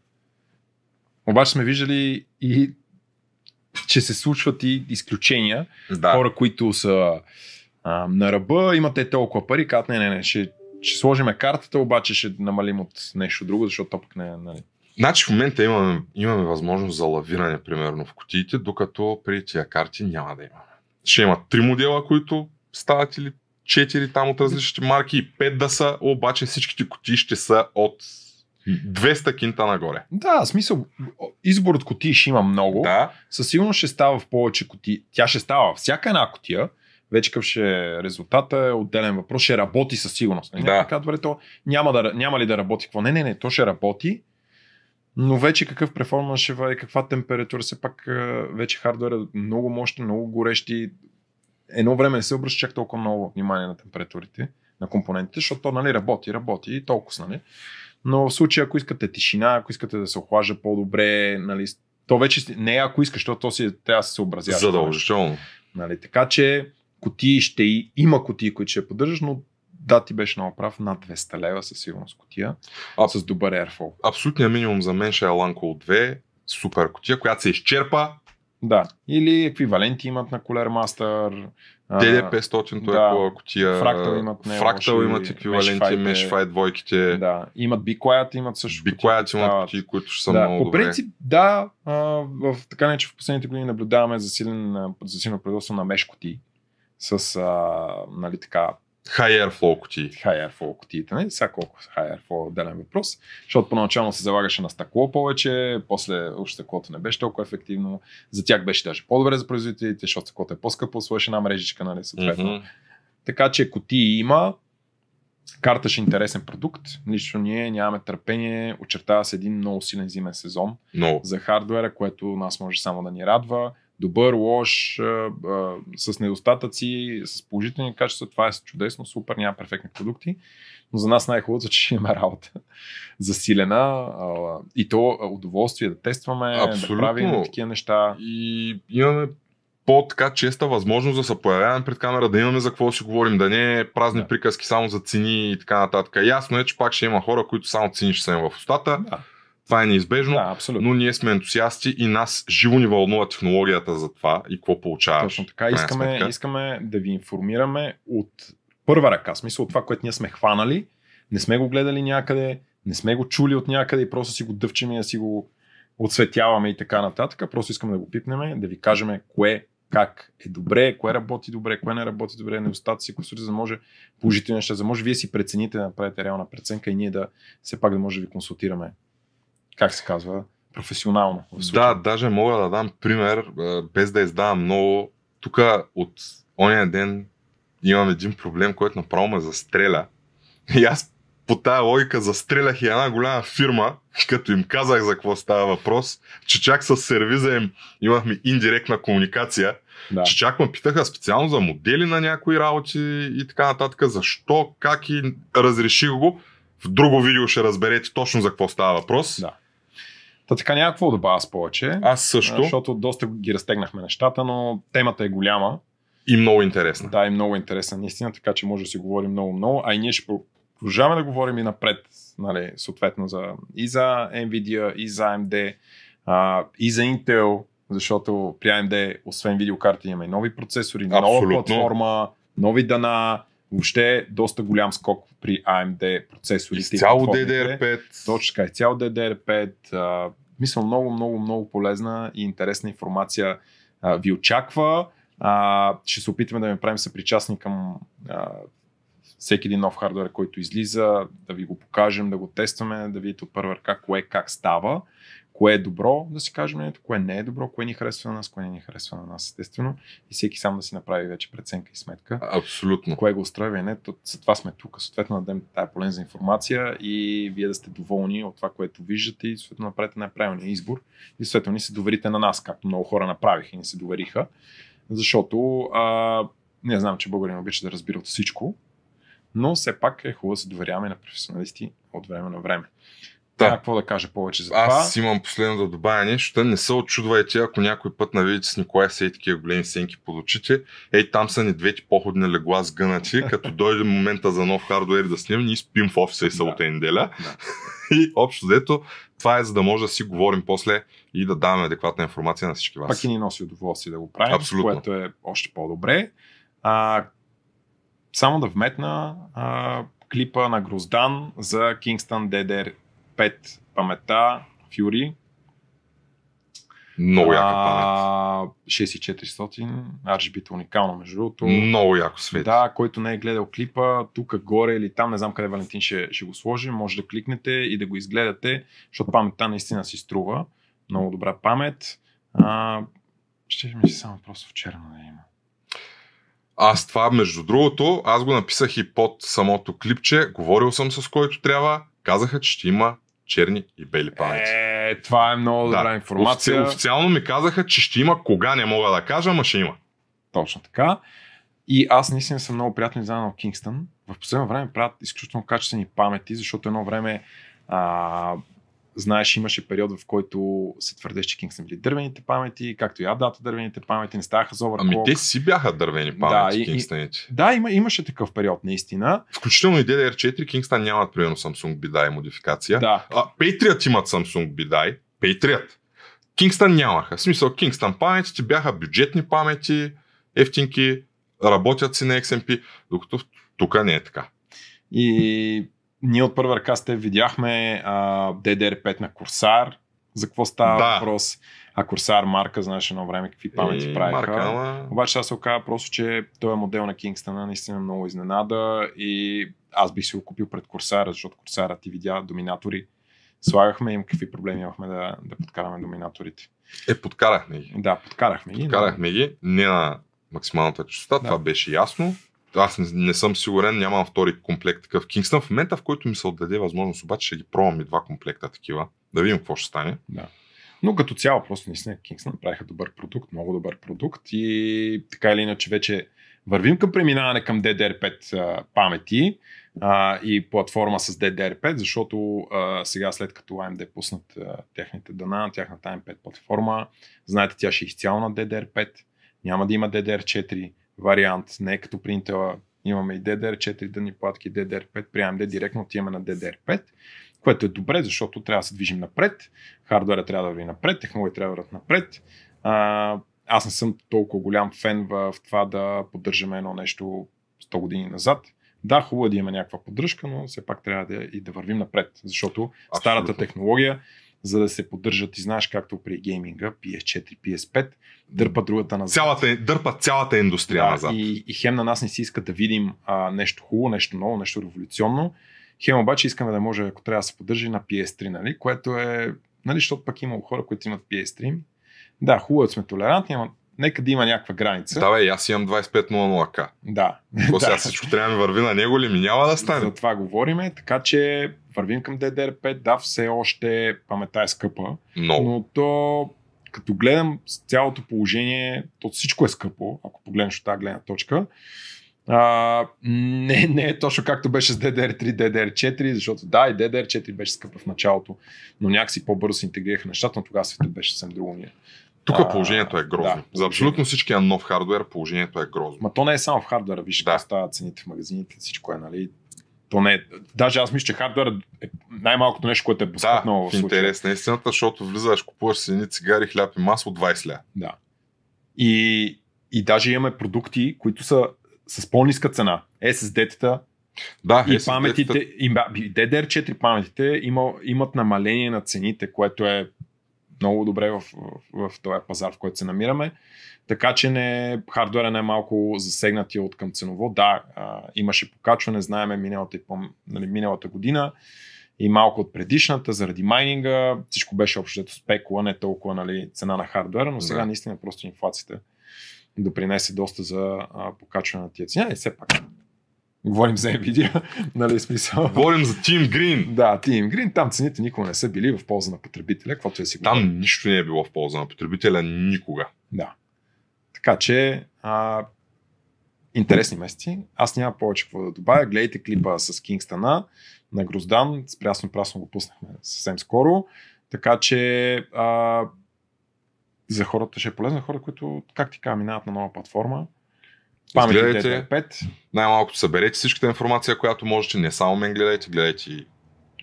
Обаче сме виждали и че се случват и изключения. Да. Хора, които са а, на ръба, имате толкова пари, казват, не, не, не, ще, ще сложиме картата, обаче ще намалим от нещо друго, защото то пък не е, нали. Значи в момента имаме, имаме възможност за лавиране, примерно в кутиите, докато при тия карти няма да имаме. Ще има три модела, които стават или четири там от различни марки и пет да са, обаче всичките кутии ще са от 200 кинта нагоре. Да, в смисъл, избор от кутии ще има много. Да, със сигурност ще става в повече кутии. Тя ще става всяка една котия. Вече какъв ще е резултата е отделен въпрос. Ще работи със сигурност. Нали? Да. Казва, добре, то няма, да, няма ли да работи? Какво? Не, не, не, то ще работи. Но вече какъв перформанс ще бъде, каква температура, все пак а, вече хардвер е много мощен, много горещи. Едно време не се обръща чак толкова много внимание на температурите, на компонентите, защото то нали, работи, работи и толкова. Нали? Но в случая, ако искате тишина, ако искате да се охлажда по-добре, нали, то вече не е ако искаш, защото то си трябва да се съобразява. задължително. Нали, така че кутии ще и, има кутии, които ще поддържаш, но да, ти беше много прав, над 200 лева със сигурност кутия, А- с добър airflow. Абсолютният минимум за мен ще е Lanco 2, супер кутия, която се изчерпа. Да, или еквиваленти имат на Cooler Master, DD500, той да. е хубава кутия. Fractal имат не лоши имат еквиваленти. Meshify двойките. Да, имат Be Quiet, имат също. Be кутии, Quiet които имат кутии, които ще са да, много по добре. принцип, да, а, в така не, че в последните години наблюдаваме засилен, а, засилено производство на меш кутии с а, нали, така, High Airflow кутии. high airflow кутиите. Не? Сега колко high airflow отделен въпрос, защото поначално се залагаше на стъкло повече, после уж стъклото не беше толкова ефективно. За тях беше даже по-добре за производителите, защото стъклото е по-скъпо, сложеше една мрежичка, нали, съответно. Мгм. Така че кутии има, карташ интересен продукт. Лично ние нямаме търпение, очертава се един много силен зимен сезон Много. за хардвера, което нас може само да ни радва. Добър, лош, а, а, с недостатъци, с положителни качества, това е чудесно, супер, няма перфектни продукти. Но за нас най-хубавото, е, че имаме работа засилена а, и то удоволствие да тестваме, Абсолютно. да правим такива неща. И имаме по-така честа възможност да се появяваме пред камера, да имаме за какво да си говорим, да не е празни Да. приказки само за цени и така нататък. Ясно е, че пак ще има хора, които само цени ще са им в устата. Да, Това е неизбежно. да абсолютно. Но ние сме ентусиасти и нас живо ни вълнува технологията за това и какво получаваш. Точно така. Искаме, сметка. искаме да ви информираме от първа ръка. Смисъл от това, което ние сме хванали, не сме го гледали някъде, не сме го чули от някъде и просто си го дъвчем и да си го отсветяваме и така нататък. Просто искаме да го пипнем, да ви кажем кое как е добре, кое работи добре, кое не работи добре, недостатъци, които за да може положителни неща, за да може вие си прецените да направите реална преценка и ние да все пак да може да ви консултираме, как се казва, професионално. Да, даже мога да дам пример, без да издавам много. Тук от ония ден имам един проблем, който направо ме застреля. И аз по тая логика застрелях и една голяма фирма, като им казах за какво става въпрос, че чак с сервиза им имахме индиректна комуникация, да. че чак ме питаха специално за модели на някои работи и така нататък, защо, как и разреших го. В друго видео ще разберете точно за какво става въпрос. Да. Та така няма какво да добавя с повече. Аз също Защото доста ги разтегнахме нещата, но темата е голяма. и много интересна. Да, и много интересна наистина, така че може да си говорим много-много, а и ние ще продължаваме да говорим и напред, нали, съответно за, и за Nvidia, и за AMD, а, и за Intel, защото при AMD, освен видеокарти, имаме и нови процесори, нова Абсолютно. платформа, нови дана, въобще доста голям скок при AMD процесорите. Изцяло платформите. DDR5. Точно така, цял DDR5. Мисля, много, много, много полезна и интересна информация ви очаква. Ще се опитаме да ме правим съпричастни към всеки един нов хардвер, който излиза, да ви го покажем, да го тестваме, да видите от първа ръка кое как става, кое е добро, да си кажем, ето, кое не е добро, кое ни харесва на нас, кое не ни харесва на нас, естествено. И всеки сам да си направи вече преценка и сметка Абсолютно. кое го устроява и не, то, за това сме тук, съответно да дадем тая полезна информация и вие да сте доволни от това, което виждате и съответно направите най-правилния избор и съответно ни се доверите на нас, както много хора направиха и ни се довериха, защото а, не знам, че българин обича да разбира от всичко, но все пак е хубаво да се доверяваме на професионалисти от време на време. Да. Какво да кажа повече за това? Аз имам последно да добавя нещо. Не се очудвайте, ако някой път навидите с Николай се и такива големи сенки под очите. Ей, там са ни двете походни легла сгънати. като дойде момента за нов хардуер да снимем, ние спим в офиса и събота и неделя. Да. И общо взето, това е за да може да си говорим после и да даваме адекватна информация на всички вас. Пак и ни носи удоволствие да го правим, Абсолютно. което е още по-добре. А, само да вметна а, клипа на Гроздан за Kingston DDR5 памета Fury. Много яка памет. А, 6400, RGB уникално между другото. Много яко свети. Да, който не е гледал клипа, тук горе или там, не знам къде Валентин ще, ще го сложи, може да кликнете и да го изгледате, защото паметта наистина си струва. Много добра памет. А, ще ми се само просто в черно да има. Аз това, между другото, аз го написах и под самото клипче, говорил съм с който трябва, казаха, че ще има черни и бели памети. Е, това е много добра информация. Офици... Официално ми казаха, че ще има кога не мога да кажа, ама ще има. Точно така. И аз наистина съм много приятно изненадан от Кингстън. В последно време правят изключително качествени памети, защото едно време а, знаеш, имаше период, в който се твърдеше, че Кингстън били дървените памети, както и дата дървените памети, не ставаха за Ами те си бяха дървени памети, Да, Кингстъните. Да, има, имаше такъв период, наистина. Включително и DDR4, Kingston нямат примерно Samsung BDI модификация. Да. А, Patriot имат Samsung BDI. Patriot. Kingston нямаха. В смисъл, Kingston паметите бяха бюджетни памети, ефтинки, работят си на XMP, докато тук не е така. И ние от първа ръка с те видяхме а, DDR5 на Курсар. За какво става Да. въпрос? А Курсар марка, знаеш едно време какви памети И правиха. марка, ама... Обаче аз се оказа просто, че този модел на Kingston наистина много изненада и аз бих си го купил пред Курсара, защото Курсара ти видя доминатори. Слагахме им какви проблеми имахме да, да подкараме доминаторите. Е, подкарахме ги. Да, подкарахме ги. но- Подкарахме ги, не на максималната частота, Да. това беше ясно. Аз не, съм сигурен, нямам втори комплект такъв Kingston. В момента, в който ми се отдаде възможност, обаче ще ги пробвам и два комплекта такива. Да видим какво ще стане. Да. Но като цяло, просто наистина Kingston направиха добър продукт, много добър продукт и така или иначе вече вървим към преминаване към DDR5 а, памети а, и платформа с DDR5, защото а, сега след като AMD пуснат а, техните дана на тяхната M5 платформа, знаете, тя ще е изцяло на DDR5, няма да има DDR4 вариант, не е като при Intel имаме и DDR4 дъни платки, DDR5, при AMD директно отиваме на DDR5, което е добре, защото трябва да се движим напред, хардуера трябва да върви напред, технологии трябва да върват напред. А, аз не съм толкова голям фен в това да поддържаме едно нещо 100 години назад. Да, хубаво е да има някаква поддръжка, но все пак трябва да и да вървим напред, защото старата Абсолютно. технология, за да се поддържат, и знаеш както при гейминга, PS4, PS5, дърпа другата назад. Цялата, дърпа цялата индустрия Да, назад. и, и хем на нас не си иска да видим а, нещо хубаво, нещо ново, нещо революционно. Хем обаче искаме да може, ако трябва да се поддържи на PS3, нали? което е, нали, защото пък има хора, които имат PS3. Да, хубаво е сме толерантни, ама нека да има някаква граница. Да, бе, аз имам 2500К. да. Какво сега всичко трябва да ми върви на него ли? Ми няма да стане. За това говориме, така че вървим към DDR5. Да, все още паметта е скъпа, Много. но то като гледам цялото положение, то всичко е скъпо, ако погледнеш от тази гледна точка. А, не, не е точно както беше с DDR3, DDR4, защото да, и DDR4 беше скъпа в началото, но някакси по-бързо се интегрираха нещата, но тогава светът беше съвсем друго. ние. Тук А, положението е грозно. да, За абсолютно всичкия нов хардвер положението е грозно. Ма то не е само в хардвера, виж Да. стават цените в магазините, всичко е, нали? То не е. Даже аз мисля, че хардвер е най-малкото нещо, което е Да, поскъпнало в в случая. интерес на истината, защото влизаш, купуваш си едни цигари, хляб и масло 20 ля. Да. И, и даже имаме продукти, които са с по-ниска цена. SSD-тата Да, и SSD-тата паметите, и, ба- и DDR4 паметите има, имат намаление на цените, което е много добре в, в, в този пазар, в който се намираме. Така че не, хардуера не е малко засегнати от към ценово. Да, а, имаше покачване, знаеме миналата, нали, миналата година и малко от предишната, заради майнинга. Всичко беше общо спекула, не толкова нали, цена на хардуера, но сега Да. наистина просто инфлацията допринесе доста за а, покачване на тия цена. И все пак говорим за Nvidia, нали, смисъл. Говорим за Team Green. Да, Team Green, там цените никога не са били в полза на потребителя, каквото е си говорим. Там нищо не е било в полза на потребителя никога. Да. Така че, а, интересни месеци. Аз няма повече какво да добавя. Гледайте клипа с Кингстъна на Гроздан. Спрясно прасно го пуснахме съвсем скоро. Така че а, за хората ще е полезно. Хора, които, как ти кажа, минават на нова платформа. Памети Изгледайте. DDR5. Най-малкото съберете всичката информация, която можете. Не само мен гледайте, гледайте и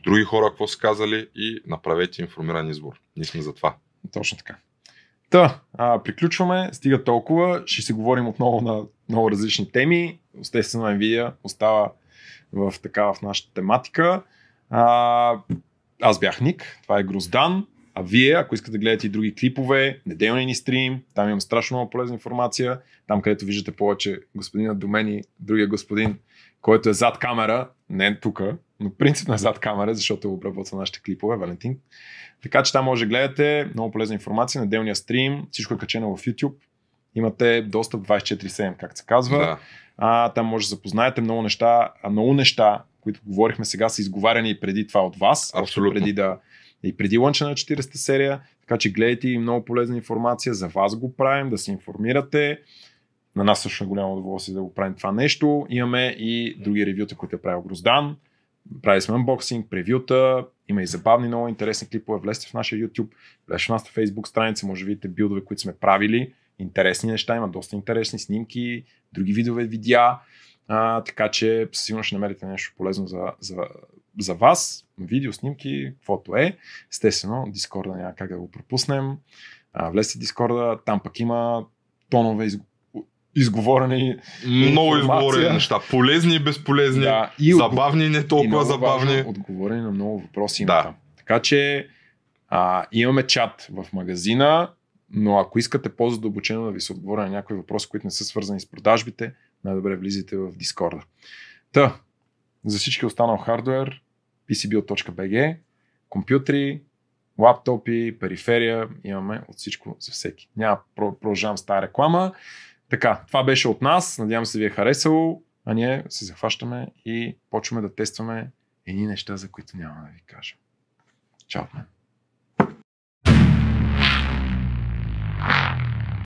други хора, какво са казали и направете информиран избор. Ние сме за това. Точно така. Та, а, приключваме. Стига толкова. Ще си говорим отново на много различни теми. Естествено, Nvidia остава в така в нашата тематика. А, аз бях Ник, това е Гроздан. А вие, ако искате да гледате и други клипове, неделния ни стрим, там имам страшно много полезна информация. Там, където виждате повече господина до мен и другия господин, който е зад камера, не е тук, но принципно е зад камера, защото обработва нашите клипове, Валентин. Така че там може да гледате много полезна информация, неделния стрим, всичко е качено в YouTube. Имате достъп 24-7, как се казва. Да. А, там може да запознаете много неща, а много неща, които говорихме сега, са изговаряни и преди това от вас. Абсолютно. Преди да, и преди лънча на 40-та серия. Така че гледайте и много полезна информация. За вас го правим, да се информирате. На нас също е голямо удоволствие да го правим това нещо. Имаме и други ревюта, които е правил Гроздан. Прави сме анбоксинг, превюта, има и забавни, много интересни клипове. Влезте в нашия YouTube, влезте в нашата Facebook страница, може да видите билдове, които сме правили. Интересни неща, има доста интересни снимки, други видове видеа. А, така че сигурно ще намерите нещо полезно за, за, за вас. Видео, снимки, каквото е. Естествено, Дискорда няма как да го пропуснем. А, влезте в Дискорда, там пък има тонове из... изговорени Много изговорени неща. Полезни и безполезни. Да, и забавни и не и толкова много забавни. важно, отговорени на много въпроси Да. там. Така че а, имаме чат в магазина, но ако искате по-задълбочено да ви се отговоря на някои въпроси, които не са свързани с продажбите, най-добре влизайте в Дискорда. Та, за всички останал хардвер, pcbuild.bg, компютри, лаптопи, периферия, имаме от всичко за всеки. Няма про- продължавам с тази реклама. Така, това беше от нас. Надявам се ви е харесало. А ние се захващаме и почваме да тестваме едни неща, за които няма да ви кажа. Чао от мен.